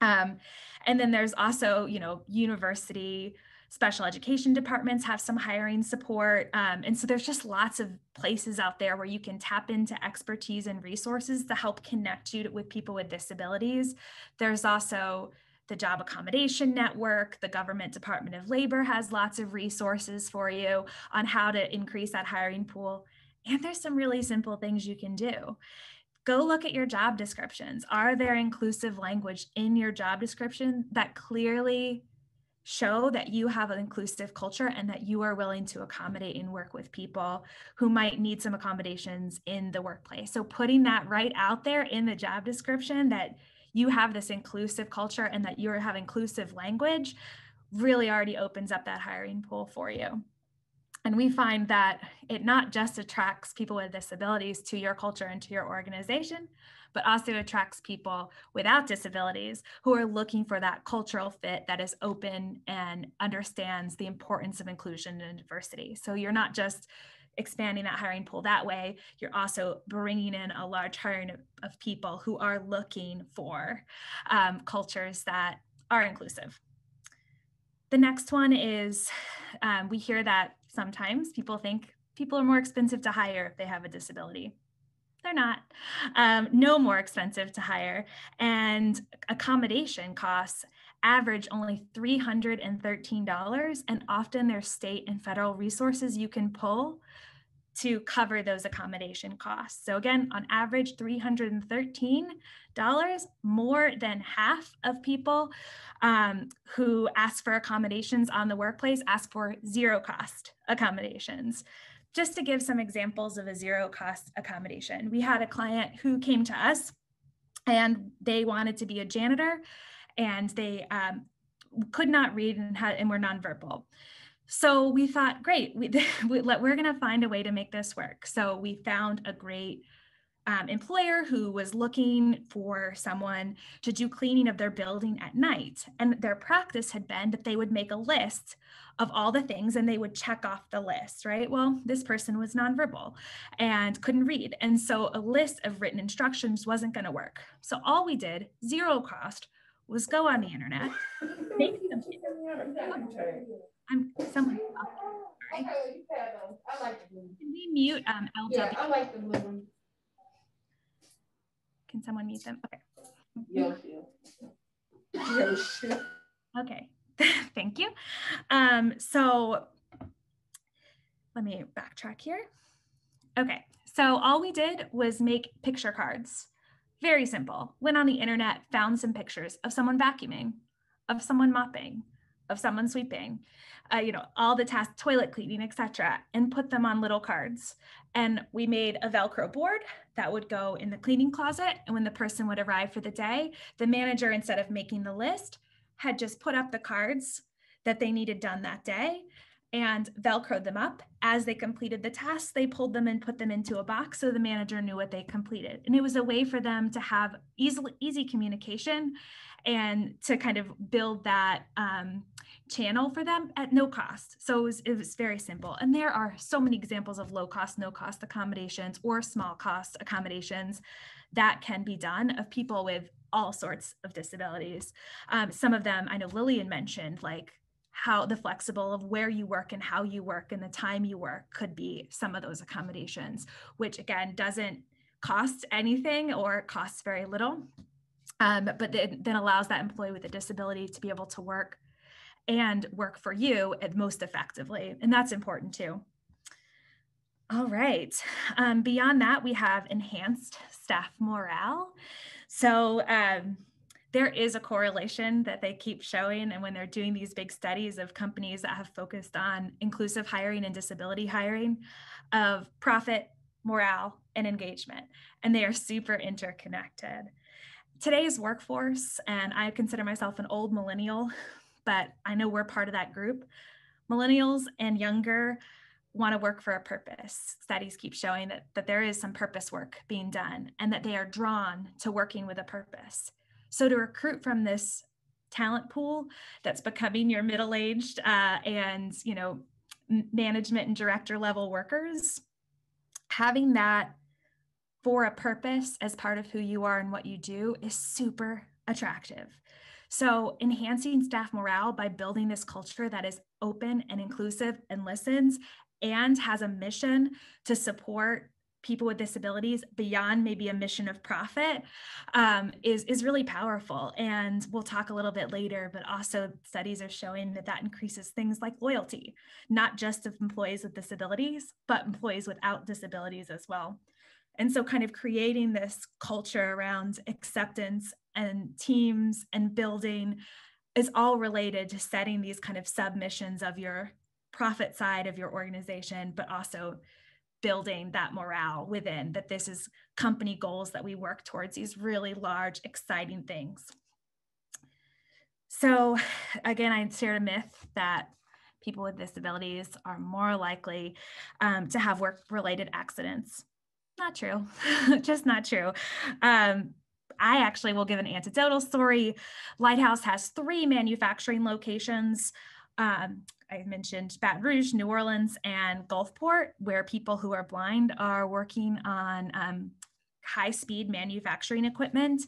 um, and then there's also, you know, university special education departments have some hiring support. Um, and so there's just lots of places out there where you can tap into expertise and resources to help connect you with people with disabilities. There's also the Job Accommodation Network, the Government Department of Labor has lots of resources for you on how to increase that hiring pool. And there's some really simple things you can do. Go look at your job descriptions. Are there inclusive language in your job description that clearly show that you have an inclusive culture and that you are willing to accommodate and work with people who might need some accommodations in the workplace. So putting that right out there in the job description that you have this inclusive culture and that you have inclusive language really already opens up that hiring pool for you. And we find that it not just attracts people with disabilities to your culture and to your organization, but also attracts people without disabilities who are looking for that cultural fit that is open and understands the importance of inclusion and diversity. So you're not just expanding that hiring pool that way, you're also bringing in a large hiring of, of people who are looking for um, cultures that are inclusive. The next one is um, we hear that sometimes people think people are more expensive to hire if they have a disability. They're not. Um, no more expensive to hire. And accommodation costs average only $313. And often there's state and federal resources you can pull to cover those accommodation costs. So again, on average, $313, more than half of people um, who ask for accommodations on the workplace ask for zero cost accommodations. Just to give some examples of a zero cost accommodation, we had a client who came to us and they wanted to be a janitor and they um, could not read and, had, and were nonverbal. So we thought, great, we, <laughs> we, we're going to find a way to make this work. So we found a great um, employer who was looking for someone to do cleaning of their building at night. And their practice had been that they would make a list of all the things and they would check off the list, right? Well, this person was nonverbal and couldn't read. And so a list of written instructions wasn't going to work. So all we did, zero cost, was go on the internet, make some. I'm someone. Sorry. Can we mute um, LW? Yeah, I like the blue Can someone mute them? Okay. Yes, yes. Okay, <laughs> thank you. Um, so let me backtrack here. Okay, so all we did was make picture cards. Very simple. Went on the internet, found some pictures of someone vacuuming, of someone mopping, of someone sweeping, uh, you know, all the tasks, toilet cleaning, etc., and put them on little cards. And we made a Velcro board that would go in the cleaning closet. And when the person would arrive for the day, the manager, instead of making the list, had just put up the cards that they needed done that day and velcroed them up as they completed the tasks they pulled them and put them into a box so the manager knew what they completed and it was a way for them to have easy easy communication and to kind of build that um, channel for them at no cost. So it was, it was very simple. And there are so many examples of low cost, no cost accommodations or small cost accommodations that can be done of people with all sorts of disabilities. Um, some of them I know Lillian mentioned, like how the flexible of where you work and how you work and the time you work could be some of those accommodations, which again doesn't cost anything or costs very little um, but then, then allows that employee with a disability to be able to work and work for you at most effectively. And that's important too. All right. Um, beyond that, we have enhanced staff morale. So um, there is a correlation that they keep showing. And when they're doing these big studies of companies that have focused on inclusive hiring and disability hiring, of profit, morale, and engagement. And they are super interconnected today's workforce, and I consider myself an old millennial, <laughs> but I know we're part of that group. Millennials and younger want to work for a purpose. Studies keep showing that, that there is some purpose work being done and that they are drawn to working with a purpose. So to recruit from this talent pool that's becoming your middle-aged uh, and you know management and director level workers, having that for a purpose as part of who you are and what you do is super attractive. So, enhancing staff morale by building this culture that is open and inclusive and listens and has a mission to support people with disabilities beyond maybe a mission of profit um, is, is really powerful. And we'll talk a little bit later, but also studies are showing that that increases things like loyalty, not just of employees with disabilities, but employees without disabilities as well. And so, kind of creating this culture around acceptance and teams and building is all related to setting these kind of submissions of your profit side of your organization, but also building that morale within that this is company goals that we work towards these really large, exciting things. So, again, I shared a myth that people with disabilities are more likely um, to have work related accidents. Not true, <laughs> just not true. Um, I actually will give an anecdotal story. Lighthouse has three manufacturing locations. Um, I mentioned Baton Rouge, New Orleans, and Gulfport, where people who are blind are working on um, high speed manufacturing equipment.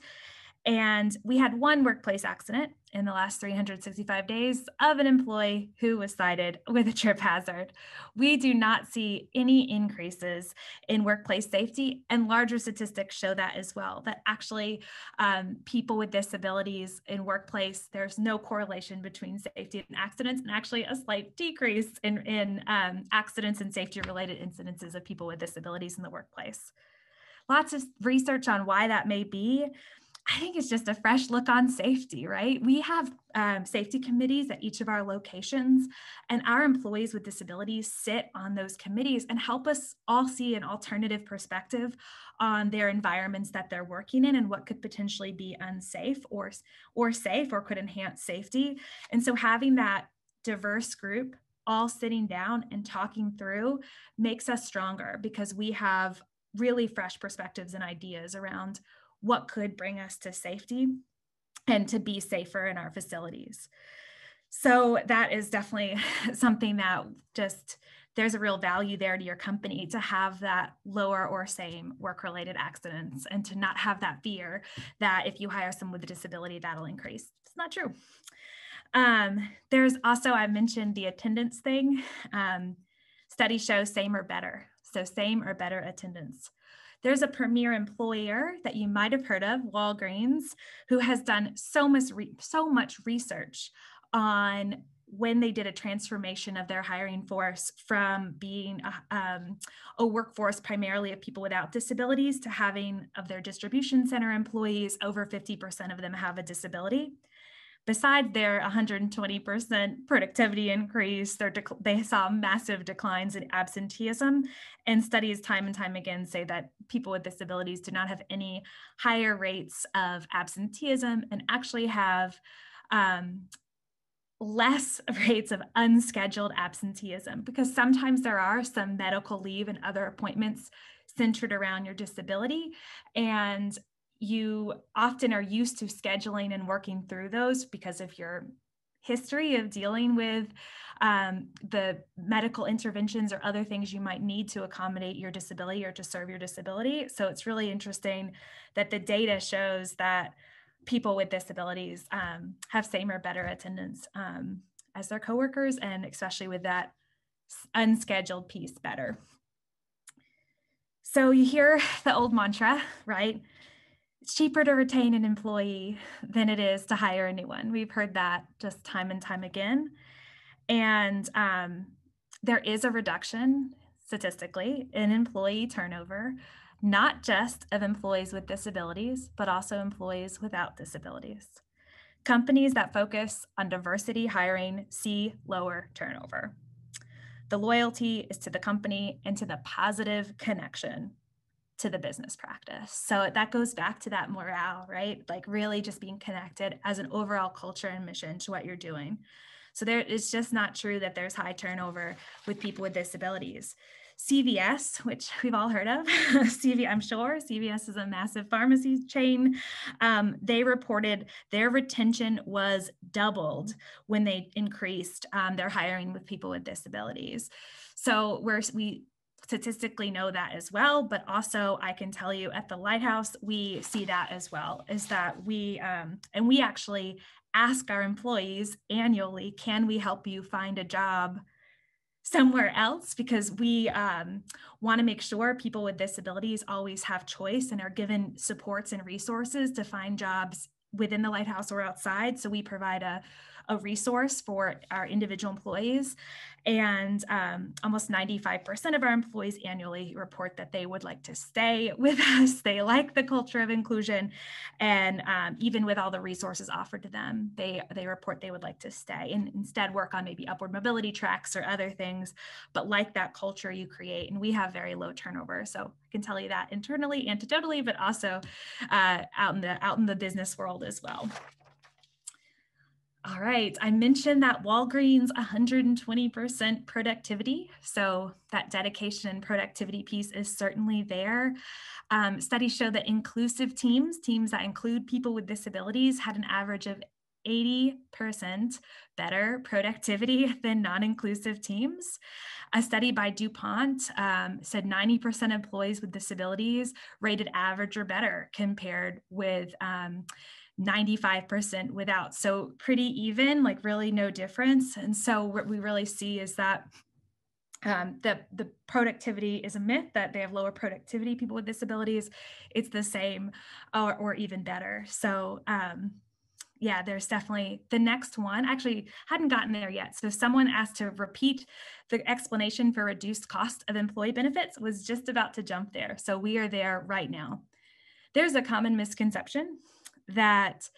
And we had one workplace accident in the last 365 days of an employee who was cited with a trip hazard. We do not see any increases in workplace safety, and larger statistics show that as well. That actually, um, people with disabilities in workplace, there's no correlation between safety and accidents, and actually a slight decrease in, in um, accidents and safety related incidences of people with disabilities in the workplace. Lots of research on why that may be. I think it's just a fresh look on safety, right? We have um, safety committees at each of our locations, and our employees with disabilities sit on those committees and help us all see an alternative perspective on their environments that they're working in and what could potentially be unsafe or, or safe or could enhance safety. And so having that diverse group all sitting down and talking through makes us stronger because we have really fresh perspectives and ideas around what could bring us to safety and to be safer in our facilities. So that is definitely <laughs> something that just there's a real value there to your company to have that lower or same work related accidents and to not have that fear that if you hire someone with a disability, that'll increase. It's not true. Um, there's also, I mentioned the attendance thing. Um, studies show same or better. So, same or better attendance. There's a premier employer that you might have heard of, Walgreens, who has done so much, so much research on when they did a transformation of their hiring force from being a, um, a, workforce primarily of people without disabilities to having of their distribution center employees, over 50% of them have a disability besides their 120% productivity increase, they saw massive declines in absenteeism. And studies time and time again say that people with disabilities do not have any higher rates of absenteeism and actually have um, less <laughs> rates of unscheduled absenteeism because sometimes there are some medical leave and other appointments centered around your disability. And you often are used to scheduling and working through those because of your history of dealing with um, the medical interventions or other things you might need to accommodate your disability or to serve your disability. So it's really interesting that the data shows that people with disabilities um, have same or better attendance um, as their coworkers, and especially with that unscheduled piece better. So you hear the old mantra, right? It's cheaper to retain an employee than it is to hire a new one. We've heard that just time and time again. And um, there is a reduction statistically in employee turnover, not just of employees with disabilities, but also employees without disabilities. Companies that focus on diversity hiring see lower turnover. The loyalty is to the company and to the positive connection to the business practice. So that goes back to that morale, right? Like really just being connected as an overall culture and mission to what you're doing. So there it's just not true that there's high turnover with people with disabilities. CVS, which <laughs> we've all heard of, <laughs> CV, I'm sure CVS is a massive pharmacy chain. Um, they reported their retention was doubled when they increased um, their hiring with people with disabilities. So we're, we statistically know that as well but also i can tell you at the lighthouse we see that as well is that we um, and we actually ask our employees annually, can we help you find a job somewhere else because we um, want to make sure people with disabilities always have choice and are given supports and resources to find jobs within the lighthouse or outside. So we provide a, a resource for our individual employees. And um, almost 95% of our employees annually report that they would like to stay <laughs> with us. They like the culture of inclusion. And um, even with all the resources offered to them, they, they report they would like to stay and instead work on maybe upward mobility tracks or other things, but like that culture you create. And we have very low turnover. So I can tell you that internally, anecdotally, but also uh, out, in the, out in the business world as well. All right, I mentioned that Walgreens 120% productivity. So that dedication and productivity piece is certainly there. Um, studies show that inclusive teams, teams that include people with disabilities, had an average of 80% better productivity <laughs> than non-inclusive teams. A study by DuPont um, said 90% employees with disabilities rated average or better compared with um, 95% without. So pretty even, like really no difference. And so what we really see is that um, the, the productivity is a myth that they have lower productivity, people with disabilities. It's the same or, or even better. So um, yeah, there's definitely the next one. Actually, hadn't gotten there yet. So someone asked to repeat the explanation for reduced cost of employee benefits was just about to jump there. So we are there right now. There's a common misconception that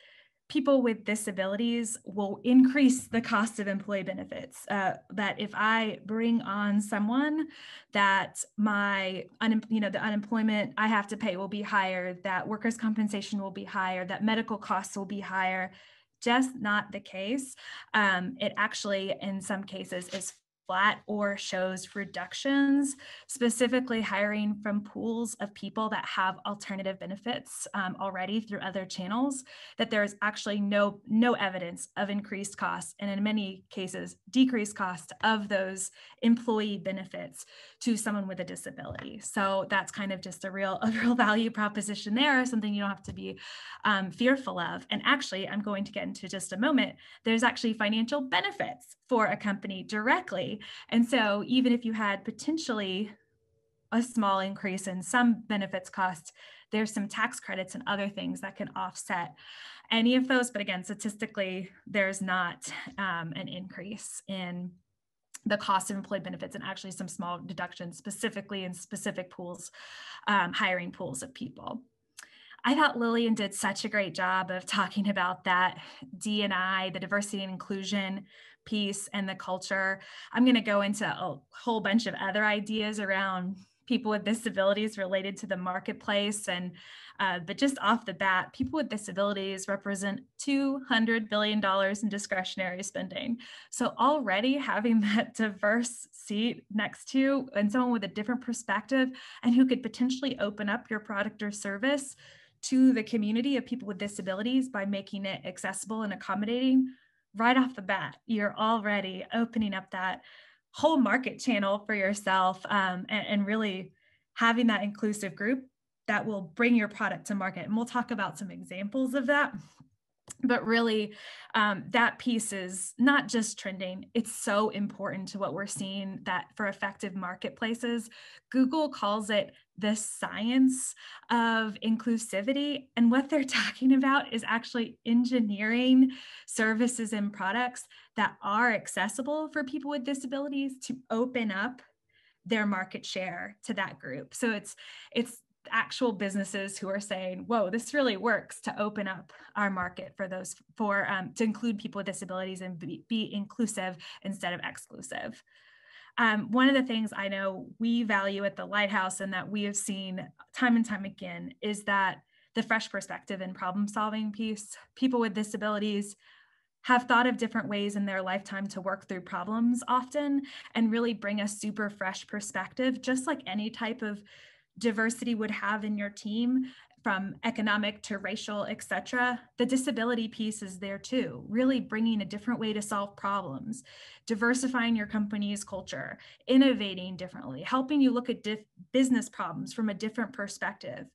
people with disabilities will increase the cost of employee benefits. Uh, that if I bring on someone, that my un- you know the unemployment I have to pay will be higher, that workers' compensation will be higher, that medical costs will be higher. Just not the case. Um, it actually, in some cases, is flat or shows reductions, specifically hiring from pools of people that have alternative benefits um, already through other channels, that there is actually no, no evidence of increased costs and in many cases, decreased cost of those employee benefits to someone with a disability. So that's kind of just a real, a real value proposition there, something you don't have to be um, fearful of. And actually, I'm going to get into just a moment, there's actually financial benefits for a company directly. And so even if you had potentially a small increase in some benefits costs, there's some tax credits and other things that can offset any of those. But again, statistically, there's not um, an increase in the cost of employee benefits and actually some small deductions specifically in specific pools, um, hiring pools of people. I thought Lillian did such a great job of talking about that D&I, the diversity and inclusion piece and the culture. I'm going to go into a whole bunch of other ideas around people with disabilities related to the marketplace and uh, but just off the bat people with disabilities represent 200 billion dollars in discretionary spending so already having <laughs> that diverse seat next to you and someone with a different perspective and who could potentially open up your product or service to the community of people with disabilities by making it accessible and accommodating right off the bat, you're already opening up that whole market channel for yourself um, and, and really having that inclusive group that will bring your product to market. And we'll talk about some examples of that but really um, that piece is not just trending it's so important to what we're seeing that for effective marketplaces. Google calls it the science of inclusivity and what they're <laughs> talking about is actually engineering services and products that are accessible for people with disabilities to open up their market share to that group. So it's it's actual businesses who are saying, whoa, this really works to open up our market for those, for um, to include people with disabilities and be, be inclusive instead of exclusive. Um, one of the things I know we value at the Lighthouse and that we have seen time and time again is that the fresh perspective and problem solving piece. People with disabilities have thought of different ways in their lifetime to work through problems often and really bring a super fresh perspective, just like any type of diversity would have in your team from economic to racial, etc. The disability piece is there too, really bringing a different way to solve problems, diversifying your company's culture, innovating differently, helping you look at business problems from a different perspective.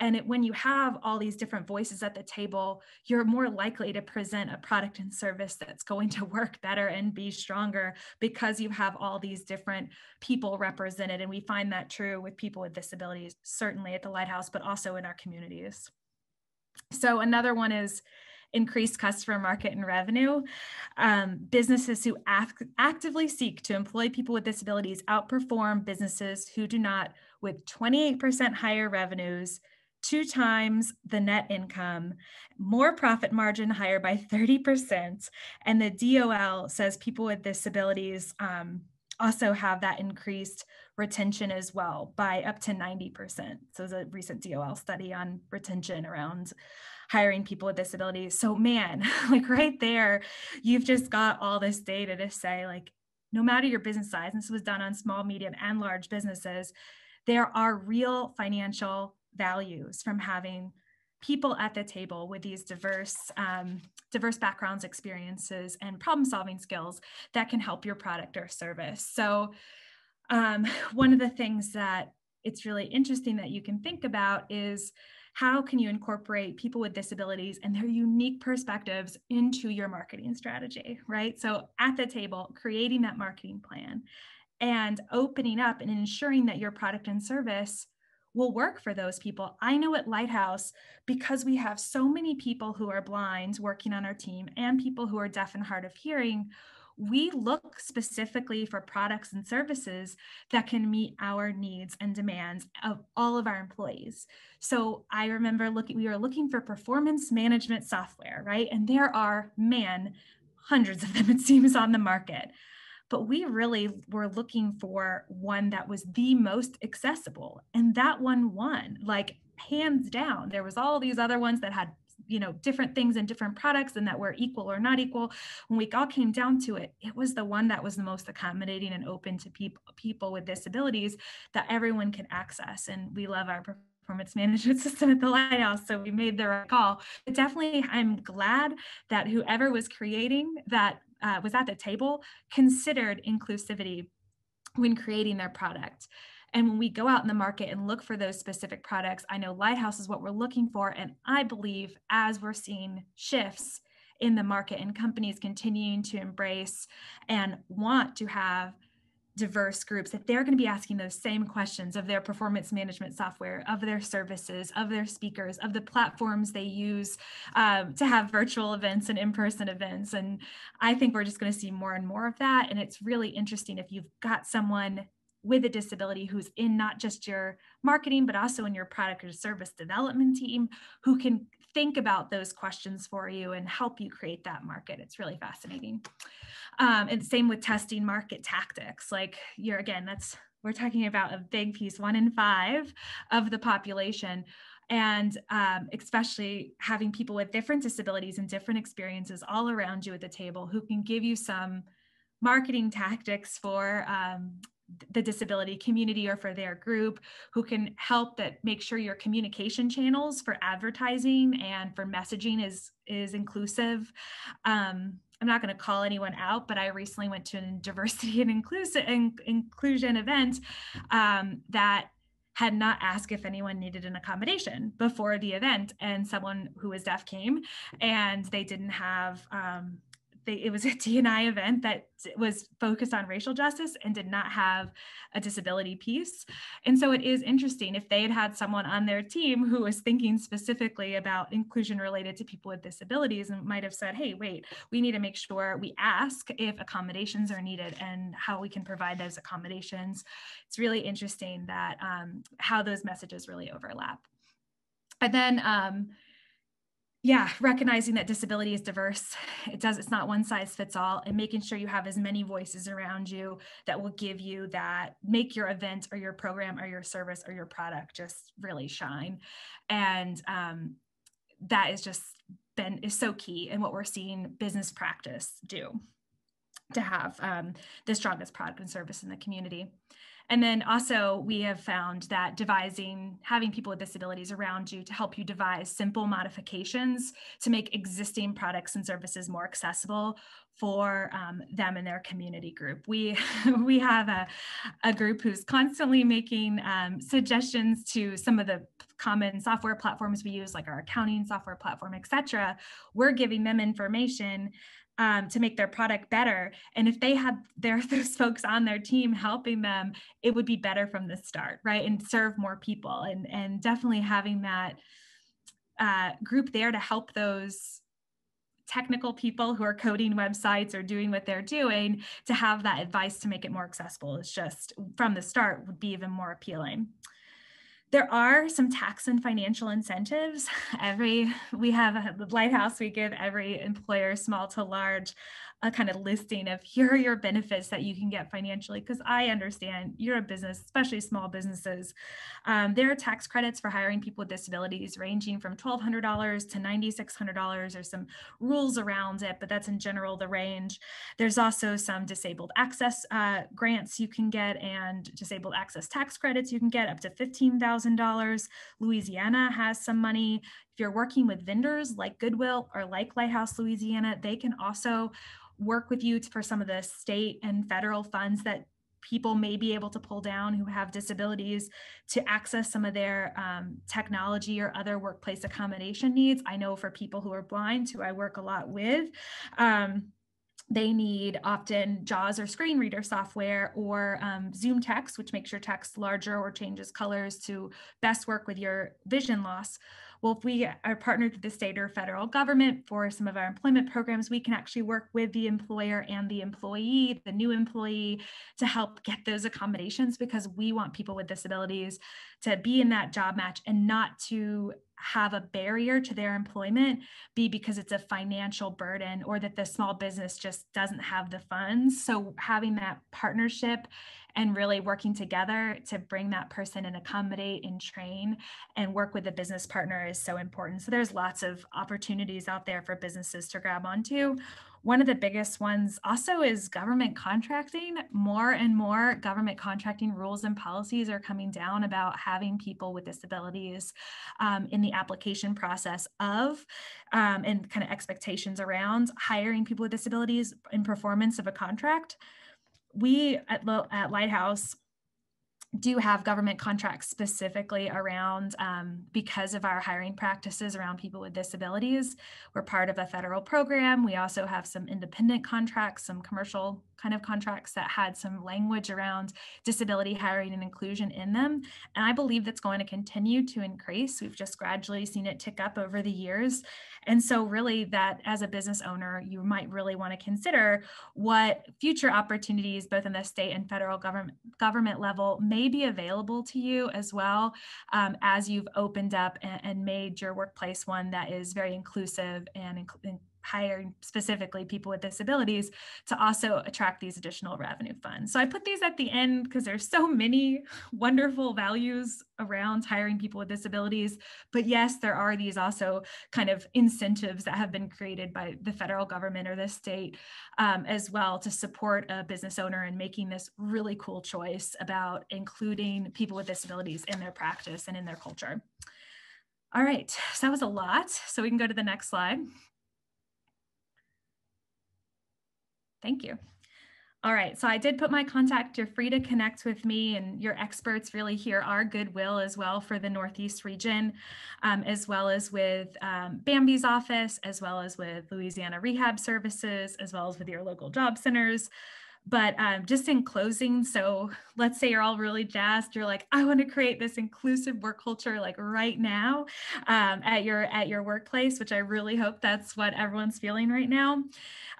And it, when you have all these different voices at the table, you're more likely to present a product and service that's going to <laughs> work better and be stronger because you have all these different people represented. And we find that true with people with disabilities, certainly at the Lighthouse, but also in our communities. So another one is increased customer market and revenue. Um, businesses who act, actively seek to employ people with disabilities outperform businesses who do not, with 28% higher revenues, two times the net income, more profit margin higher by 30%. And the DOL says people with disabilities um, also have that increased retention as well by up to 90%. So it's a recent DOL study on retention around hiring people with disabilities. So man, <laughs> like right there, you've just got all this data to say like, no matter your business size, and this was done on small, medium, and large businesses, there are real financial values from having people at the table with these diverse um, diverse backgrounds experiences and problem solving skills that can help your product or service so um, one of the things that it's really interesting that you can think about is how can you incorporate people with disabilities and their unique perspectives into your marketing strategy, right? So at the table, creating that marketing plan and opening up and ensuring that your product and service will work for those people. I know at Lighthouse, because we have so many people who are blind working on our team and people who are deaf and hard of hearing, we look specifically for products and services that can meet our needs and demands of all of our employees. So I remember looking, we were looking for performance management software, right? And there are, man, hundreds of them, it seems, on the market. But we really were looking for one that was the most accessible. And that one won, like hands down. There was all these other ones that had you know different things and different products and that were equal or not equal when we all came down to it it was the one that was the most accommodating and open to people people with disabilities that everyone can access and we love our performance <laughs> management system at the lighthouse so we made the right call but definitely i'm glad that whoever was creating that uh, was at the table considered inclusivity when creating their product and when we go out in the market and look for those specific products, I know Lighthouse is what we're looking for. And I believe as we're seeing shifts in the market and companies continuing to embrace and want to have diverse groups that they're going to be asking those same questions of their performance management software of their services of their speakers of the platforms they use um, to have virtual events and in-person events. And i think we're just going to see more and more of that. And it's really interesting if you've got someone with a disability who's in not just your marketing, but also in your product or service development team who can think about those questions for you and help you create that market. It's really fascinating. Um, and same with testing market tactics. Like you're again, that's we're talking about a big piece, one in five of the population. And um, especially having people with different disabilities and different experiences all around you at the table who can give you some marketing tactics for um, the disability community or for their group who can help that make sure your communication channels for advertising and for messaging is is inclusive. Um, i'm not going to call anyone out but i recently went to a <laughs> diversity and inclusive in, inclusion event um, that had not asked if anyone needed an accommodation before the event and someone who was deaf came and they didn't have um, they, it was a <laughs> D&I event that was focused on racial justice and did not have a disability piece. And so it is interesting if they had had someone on their team who was thinking specifically about inclusion related to people with disabilities and might have said, hey, wait, we need to make sure we ask if accommodations are needed and how we can provide those accommodations. It's really interesting that um, how those messages really overlap. And then um, yeah recognizing that disability is diverse it does it's not one size fits all and making sure you have as many voices around you that will give you that make your event or your program or your service or your product just really shine and um, that is just been is so key in what we're seeing business practice do to have um, the strongest product and service in the community. And then also, we have found that devising, having people with disabilities around you to help you devise simple modifications to make existing products and services more accessible for um, them and their community group. We <laughs> we have a, a group who's constantly making um, suggestions to some of the common software platforms we use, like our accounting software platform, et cetera. We're giving them information um, to make their product better. And if they had their <laughs> those folks on their team helping them, it would be better from the start, right? And serve more people. And and definitely having that uh, group there to help those technical people who are coding websites or doing what they're doing to have that advice to make it more accessible is just from the start would be even more appealing there are some tax and financial incentives. <laughs> Every we have a lighthouse, we give every employer, small to large, a kind of listing of here are your benefits that you can get financially. Because I understand you're a business, especially small businesses. Um, there are tax credits for hiring people with disabilities ranging from $1,200 to $9,600. There's some rules around it, but that's in general the range. There's also some disabled access uh, grants you can get and disabled access tax credits you can get up to $15,000. Louisiana has some money. If you're working with vendors like Goodwill or like Lighthouse Louisiana, they can also work with you for some of the state and federal funds that people may be able to pull down who have disabilities to access some of their um, technology or other workplace accommodation needs. I know for people who are blind, who I work a lot with, um, they need often JAWS or screen reader software or um, ZoomText, which makes your text larger or changes colors to best work with your vision loss. Well, if we are partnered with the state or federal government for some of our employment programs, we can actually work with the employer and the employee, the new employee, to help get those accommodations because we want people with disabilities to be in that job match and not to have a barrier to their employment be because it's a financial burden or that the small business just doesn't have the funds. So having that partnership and really working together to bring that person and accommodate and train and work with a business partner is so important. So there's lots of opportunities out there for businesses to grab onto. One of the biggest ones also is government contracting. More and more government contracting rules and policies are coming down about having people with disabilities um, in the application process of um, and kind of expectations around hiring people with disabilities in performance of a contract we at, at Lighthouse do have government contracts specifically around um, because of our hiring practices around people with disabilities. We're part of a federal program. We also have some independent contracts, some commercial kind of contracts that had some language around disability hiring and inclusion in them. And I believe that's going to continue to increase. We've just gradually seen it tick up over the years. And so, really, that as a business owner, you might really want to consider what future opportunities, both in the state and federal government government level, may be available to you as well um, as you've opened up and, and, made your workplace one that is very inclusive and, and hiring specifically people with disabilities to also attract these additional revenue funds. So I put these at the end because there's so many <laughs> wonderful values around hiring people with disabilities. But yes, there are these also kind of incentives that have been created by the federal government or the state um, as well to support a business owner in making this really cool choice about including people with disabilities in their practice and in their culture. All right, so that was a lot. So we can go to the next slide. Thank you. All right, so I did put my contact. You're free to connect with me, and your experts really here are Goodwill as well for the Northeast region, um, as well as with um, Bambi's office, as well as with Louisiana Rehab Services, as well as with your local job centers. But um, just in closing, so let's say you're all really jazzed. You're like, I want to create this inclusive work culture like right now um, at your at your workplace, which I really hope that's what everyone's feeling right now.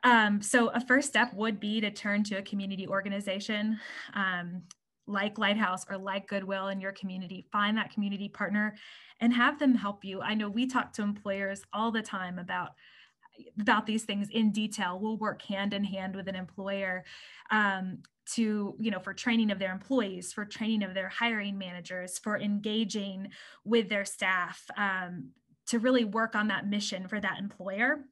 Um, so a first step would be to turn to a community organization. Um, like Lighthouse or like Goodwill in your community, find that community partner and have them help you. I know we talk to employers all the time about about these things in detail. We'll work hand in hand with an employer um, to, you know, for training of their employees, for training of their hiring managers, for engaging with their staff, um, to really work on that mission for that employer.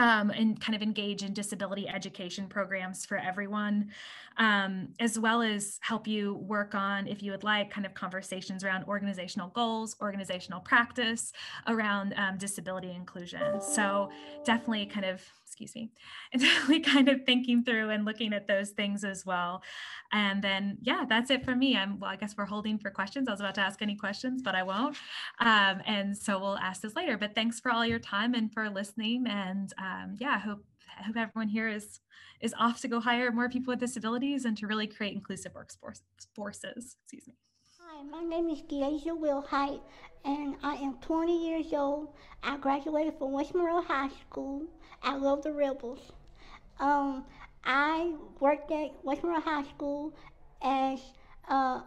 Um, and kind of engage in disability education programs for everyone, um, as well as help you work on, if you would like, kind of conversations around organizational goals, organizational practice around um, disability inclusion. So definitely kind of excuse me, <laughs> and definitely kind of thinking through and looking at those things as well. And then, yeah, that's it for me. I'm, well, I guess we're holding for questions. I was about to ask any questions, but I won't. Um, and so we'll ask this later, but thanks for all your time and for listening. And um, yeah, I hope, hope everyone here is, is off to go hire more people with disabilities and to really create inclusive workforces, excuse me. Hi, my name is Deasia Wilhite, and I am 20 years old. I graduated from West Monroe High School. I love the Rebels. Um, I worked at West Monroe High School as an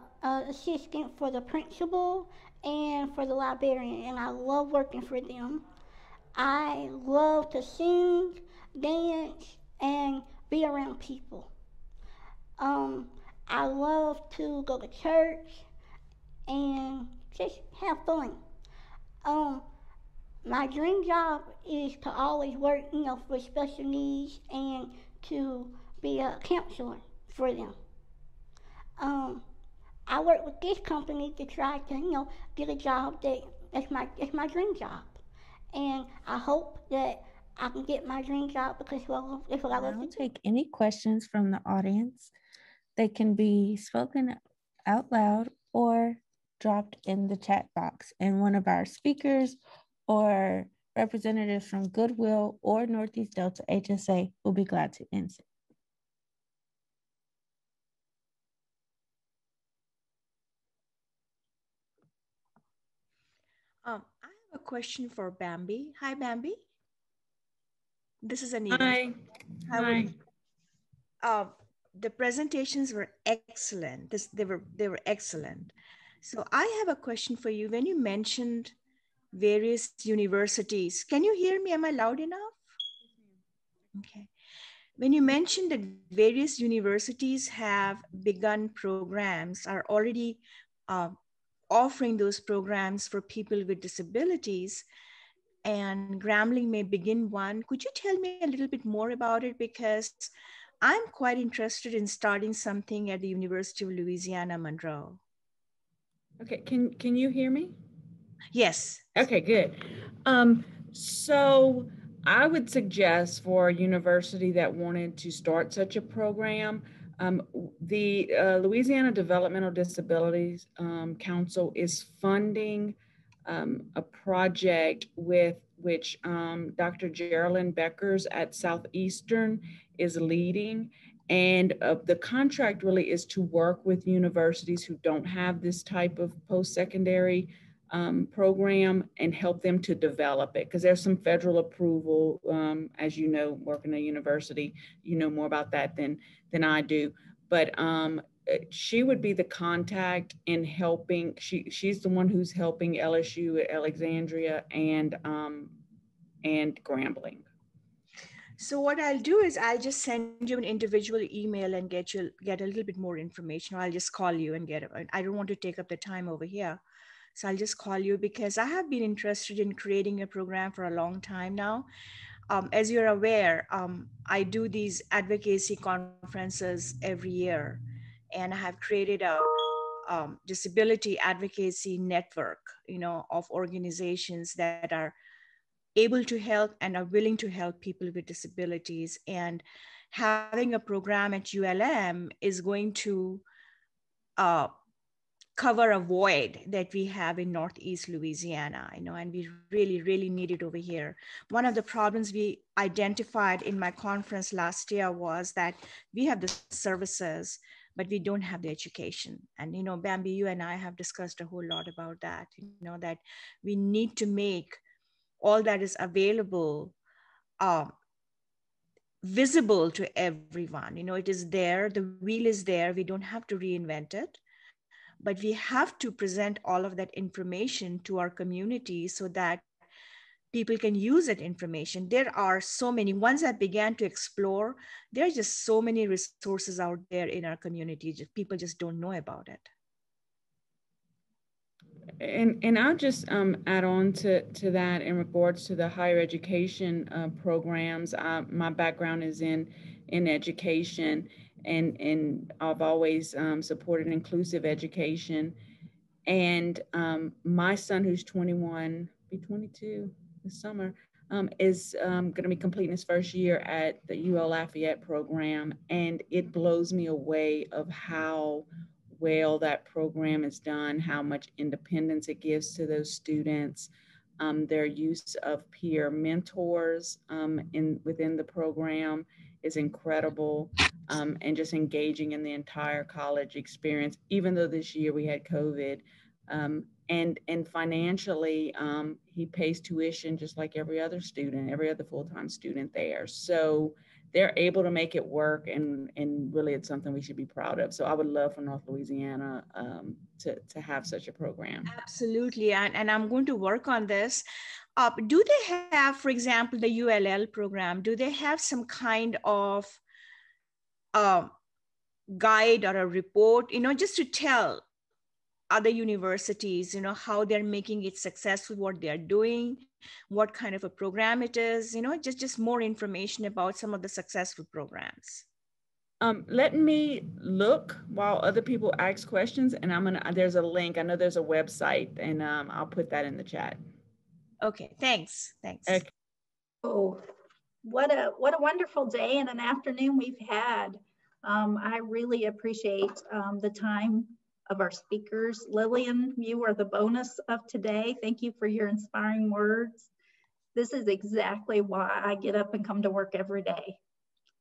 assistant for the principal and for the librarian, and I love working for them. I love to sing, dance, and be around people. Um, I love to go to church and just have fun. Um, my dream job is to always work, you know, for special needs and to be a counselor for them. Um, I work with this company to try to, you know, get a job that that's my that's my dream job, and I hope that I can get my dream job because well, that's what I love. I'll take any questions from the audience. They can be spoken out loud or dropped in the chat box, and one of our speakers or representatives from Goodwill or Northeast Delta HSA will be glad to answer. Um, I have a question for Bambi. Hi, Bambi. This is Anita. Hi. Hi. Um, the presentations were excellent. This, they were they were excellent. So I have a question for you. When you mentioned various universities. Can you hear me? Am I loud enough? Okay. When you mentioned that various universities have begun programs, are already uh, offering those programs for people with disabilities, and Grambling may begin one, could you tell me a little bit more about it? Because I'm quite interested in starting something at the University of Louisiana, Monroe. Okay, can, can you hear me? Yes. Okay, good. Um, so I would suggest for a university that wanted to start such a program, um, the uh, Louisiana Developmental Disabilities um, Council is funding um, a project with which um, Dr. Geraldine Beckers at Southeastern is leading. And uh, the contract really is to work with universities who don't have this type of post-secondary um, program and help them to develop it. Because there's some federal approval um, as you know working at a university you know more about that than than i do. But um, uh, she would be the contact in helping she she's the one who's helping lsu at alexandria and um, and grambling so what I'll do is I'll just send you an individual email and get you get a little bit more information. Or I'll just call you and get. I don't want to take up the time over here. So I'll just call you because I have been interested in creating a program for a long time now. Um, as you're aware, um, I do these advocacy conferences every year, and I have created a um, disability advocacy network, you know, of organizations that are able to help and are willing to help people with disabilities. And having a program at ULM is going to uh, cover a void that we have in Northeast Louisiana, you know, and we really, really need it over here. One of the problems we identified in my conference last year was that we have the services, but we don't have the education. And, you know, Bambi, you and I have discussed a whole lot about that, you know, that we need to make all that is available um, visible to everyone. You know, it is there, the wheel is there, we don't have to reinvent it but we have to present all of that information to our community so that people can use that information. There are so many, once I began to explore, there are just so many resources out there in our community. People just don't know about it. And and I'll just um, add on to, to that in regards to the higher education uh, programs. My background is in in education, and and I've always um, supported inclusive education. And um, my son, who's 21, be 22 this summer, um, is um, going to be completing his first year at the UL Lafayette program, and it blows me away of how well that program is done, how much independence it gives to those students, um, their use of peer mentors um, in within the program is incredible, um, and just engaging in the entire college experience. Even though this year we had COVID, um, and and financially um, he pays tuition just like every other student, every other full time student there. So they're able to make it work and and really it's something we should be proud of. So i would love for north louisiana um, to to have such a program. Absolutely and, and i'm going to work on this. Uh, do they have for example the ull program do they have some kind of uh, guide or a report you know just to tell other universities you know how they're making it successful what they're doing what kind of a program it is you know just just more information about some of the successful programs. Um, let me look while other people ask questions and i'm gonna there's a link. I know there's a website and um, i'll put that in the chat. Okay thanks thanks. Okay. oh what a what a wonderful day and an afternoon we've had. Um, i really appreciate um, the time of our speakers. Lillian, you are the bonus of today. Thank you for your inspiring words. This is exactly why I get up and come to work every day.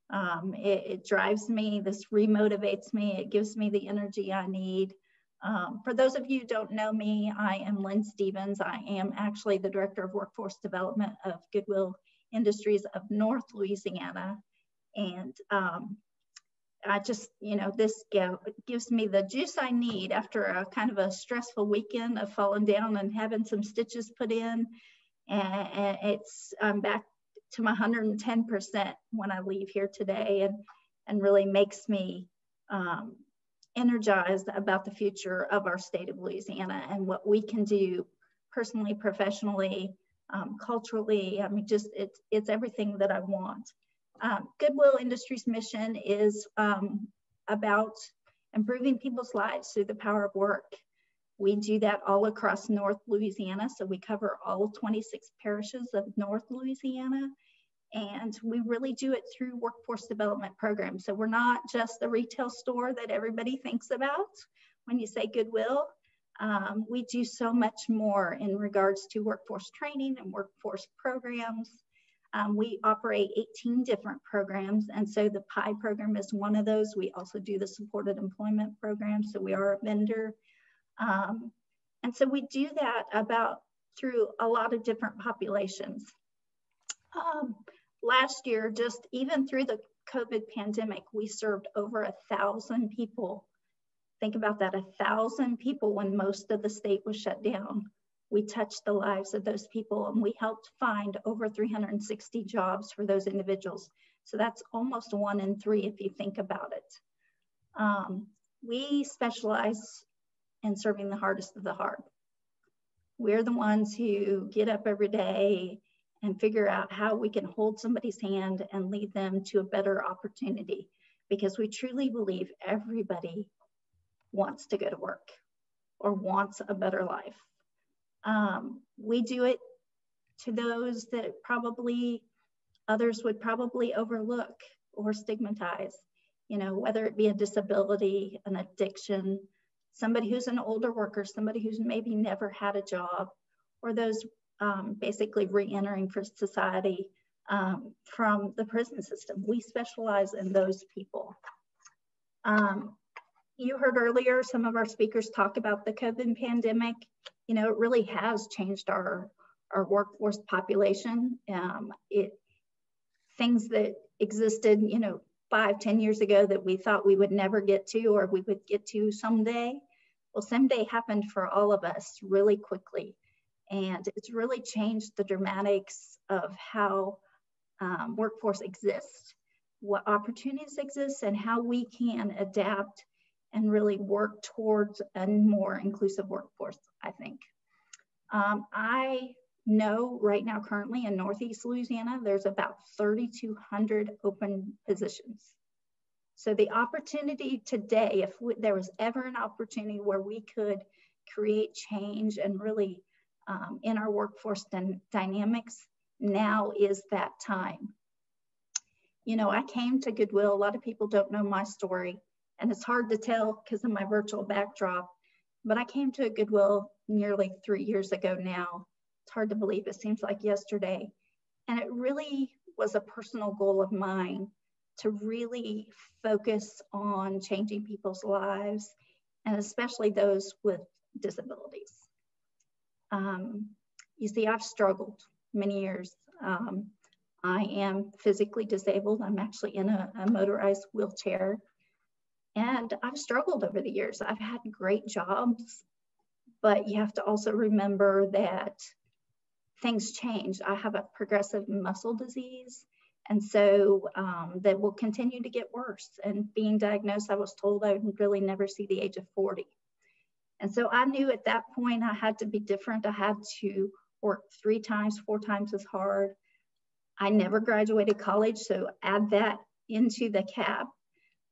Um, it, it, drives me, this remotivates me, it gives me the energy I need. Um, for those of you who don't know me, I am Lynn Stevens. I am actually the Director of Workforce Development of Goodwill Industries of North Louisiana. And um, I just, you know, this gives me the juice I need after a kind of a stressful weekend of falling down and having some stitches put in. And it's, I'm back to my 110% when I leave here today and, and really makes me um, energized about the future of our state of Louisiana and what we can do personally, professionally, um, culturally. I mean, just it's, it's everything that I want. Um, Goodwill Industries mission is um, about improving people's lives through the power of work. We do that all across North Louisiana. So we cover all 26 parishes of North Louisiana. And we really do it through workforce development programs. So we're not just the retail store that everybody thinks about when you say Goodwill. Um, we do so much more in regards to workforce training and workforce programs um, we operate 18 different programs, and so the PIE program is one of those. We also do the supported employment program, so we are a vendor. Um, and so we do that about through a lot of different populations. Um, last year, just even through the COVID pandemic, we served over a thousand people. Think about that, a thousand people when most of the state was shut down we touched the lives of those people and we helped find over 360 jobs for those individuals. So that's almost one in three if you think about it. Um, we specialize in serving the hardest of the hard. We're the ones who get up every day and figure out how we can hold somebody's hand and lead them to a better opportunity because we truly believe everybody wants to go to work or wants a better life. Um, we do it to those that probably others would probably overlook or stigmatize, you know, whether it be a disability, an addiction, somebody who's an older worker, somebody who's maybe never had a job, or those um, basically re-entering for society um, from the prison system. We specialize in those people. Um, you heard earlier some of our speakers talk about the COVID pandemic you know, it really has changed our, our workforce population. Um, it things that existed, you know, five, ten years ago that we thought we would never get to or we would get to someday. Well, someday happened for all of us really quickly. And it's really changed the dramatics of how um, workforce exists, what opportunities exist, and how we can adapt and really work towards a more inclusive workforce, I think. Um, I know right now currently in Northeast Louisiana, there's about 3,200 open positions. So the opportunity today, if we, there was ever an opportunity where we could create change and really um, in our workforce dynamics, now is that time. You know, I came to Goodwill. A lot of people don't know my story, and it's hard to tell because of my virtual backdrop. But I came to a Goodwill nearly three years ago now. It's hard to believe. It seems like yesterday. And it really was a personal goal of mine to really focus on changing people's lives and especially those with disabilities. Um, you see, I've struggled many years. Um, I am physically disabled. I'm actually in a, a motorized wheelchair. And I've struggled over the years. I've had great jobs, but you have to also remember that things change. I have a progressive muscle disease, and so um, that will continue to get worse. And being diagnosed, I was told I would really never see the age of 40. And so I knew at that point I had to be different. I had to work three times, four times as hard. I never graduated college, so add that into the cap.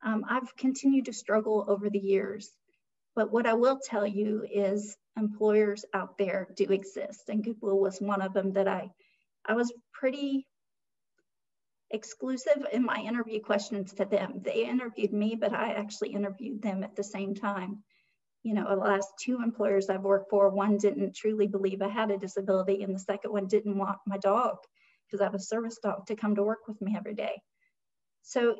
Um, I've continued to struggle over the years. But what I will tell you is employers out there do exist, and Goodwill was one of them that I, I was pretty exclusive in my interview questions to them. They interviewed me, but I actually interviewed them at the same time you know, the last two employers I've worked for, one didn't truly believe I had a disability, and the second one didn't want my dog because I have a service dog to come to work with me every day. So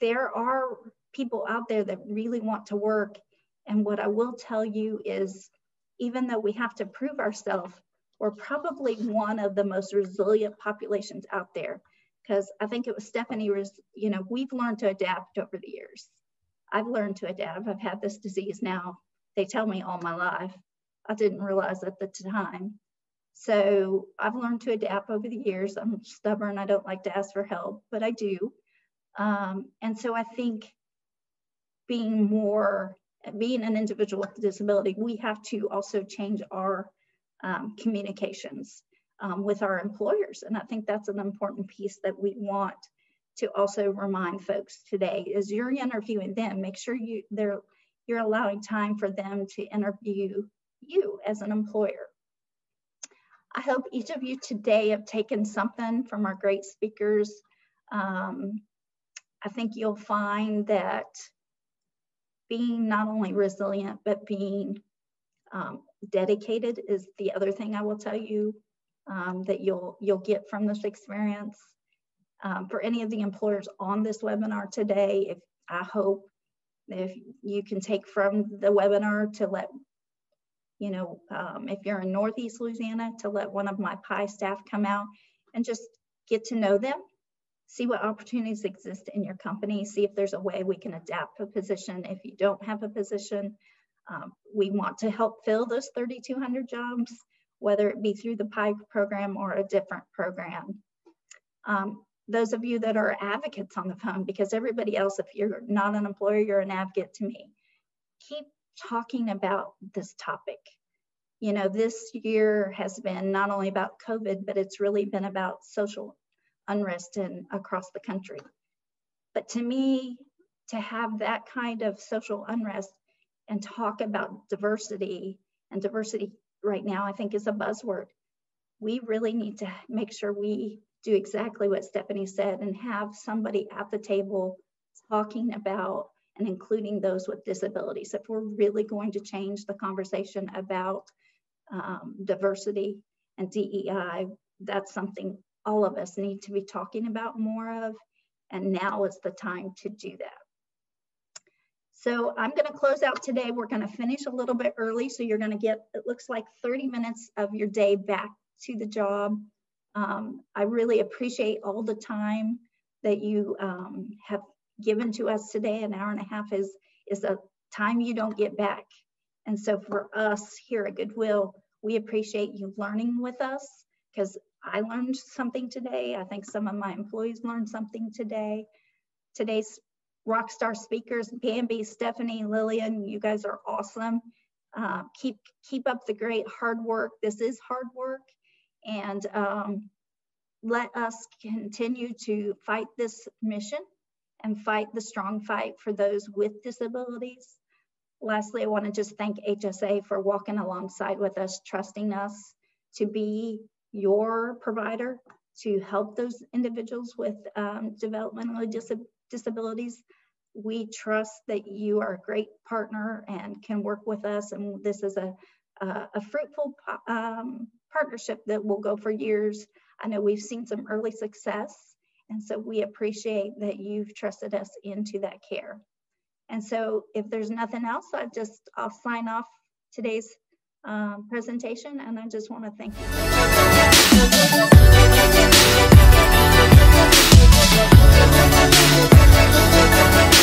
there are people out there that really want to work. And what I will tell you is, even though we have to prove ourselves, we're probably one of the most resilient populations out there. Because I think it was Stephanie was, you know, we've learned to adapt over the years. I've learned to adapt. I've had this disease now, they tell me all my life. I didn't realize at the time. So I've learned to adapt over the years. I'm stubborn. I don't like to ask for help, but I do. Um, and so I think being more, being an individual with a disability, we have to also change our um, communications um, with our employers. And I think that's an important piece that we want to also remind folks today is you're interviewing them, make sure you they're you're allowing time for them to interview you as an employer. I hope each of you today have taken something from our great speakers. Um, I think you'll find that being not only resilient, but being um, dedicated is the other thing I will tell you um, that you'll you'll get from this experience. Um, for any of the employers on this webinar today, if I hope if you can take from the webinar to let, you know, um, if you're in Northeast Louisiana, to let one of my PIE staff come out and just get to know them, see what opportunities exist in your company, see if there's a way we can adapt a position if you don't have a position. Um, we want to help fill those 3,200 jobs, whether it be through the PIE program or a different program. Um, those of you that are advocates on the phone, because everybody else, if you're not an employer, you're an advocate to me. Keep talking about this topic. You know, this year has been not only about COVID, but it's really been about social unrest in, across the country. But to me, to have that kind of social unrest and talk about diversity, and diversity right now, I think is a buzzword. We really need to make sure we do exactly what Stephanie said and have somebody at the table talking about and including those with disabilities. If we're really going to change the conversation about um, diversity and DEI, that's something all of us need to be talking about more of. And now is the time to do that. So I'm going to close out today. We're going to finish a little bit early. So you're going to get, it looks like 30 minutes of your day back to the job. Um, I really appreciate all the time that you um, have given to us today. An hour and a half is, is a time you don't get back. And so for us here at Goodwill, we appreciate you learning with us because I learned something today. I think some of my employees learned something today. Today's rock star speakers, Bambi, Stephanie, Lillian, you guys are awesome. Uh, keep keep up the great hard work. This is hard work, and um, let us continue to fight this mission and fight the strong fight for those with disabilities. Lastly, I want to just thank HSA for walking alongside with us, trusting us to be your provider to help those individuals with um, developmental dis disabilities. We trust that you are a great partner and can work with us. And this is a, a, a fruitful um, partnership that will go for years. I know we've seen some early success. And so we appreciate that you've trusted us into that care. And so if there's nothing else, I just, I'll sign off today's um, presentation, and I just want to thank you.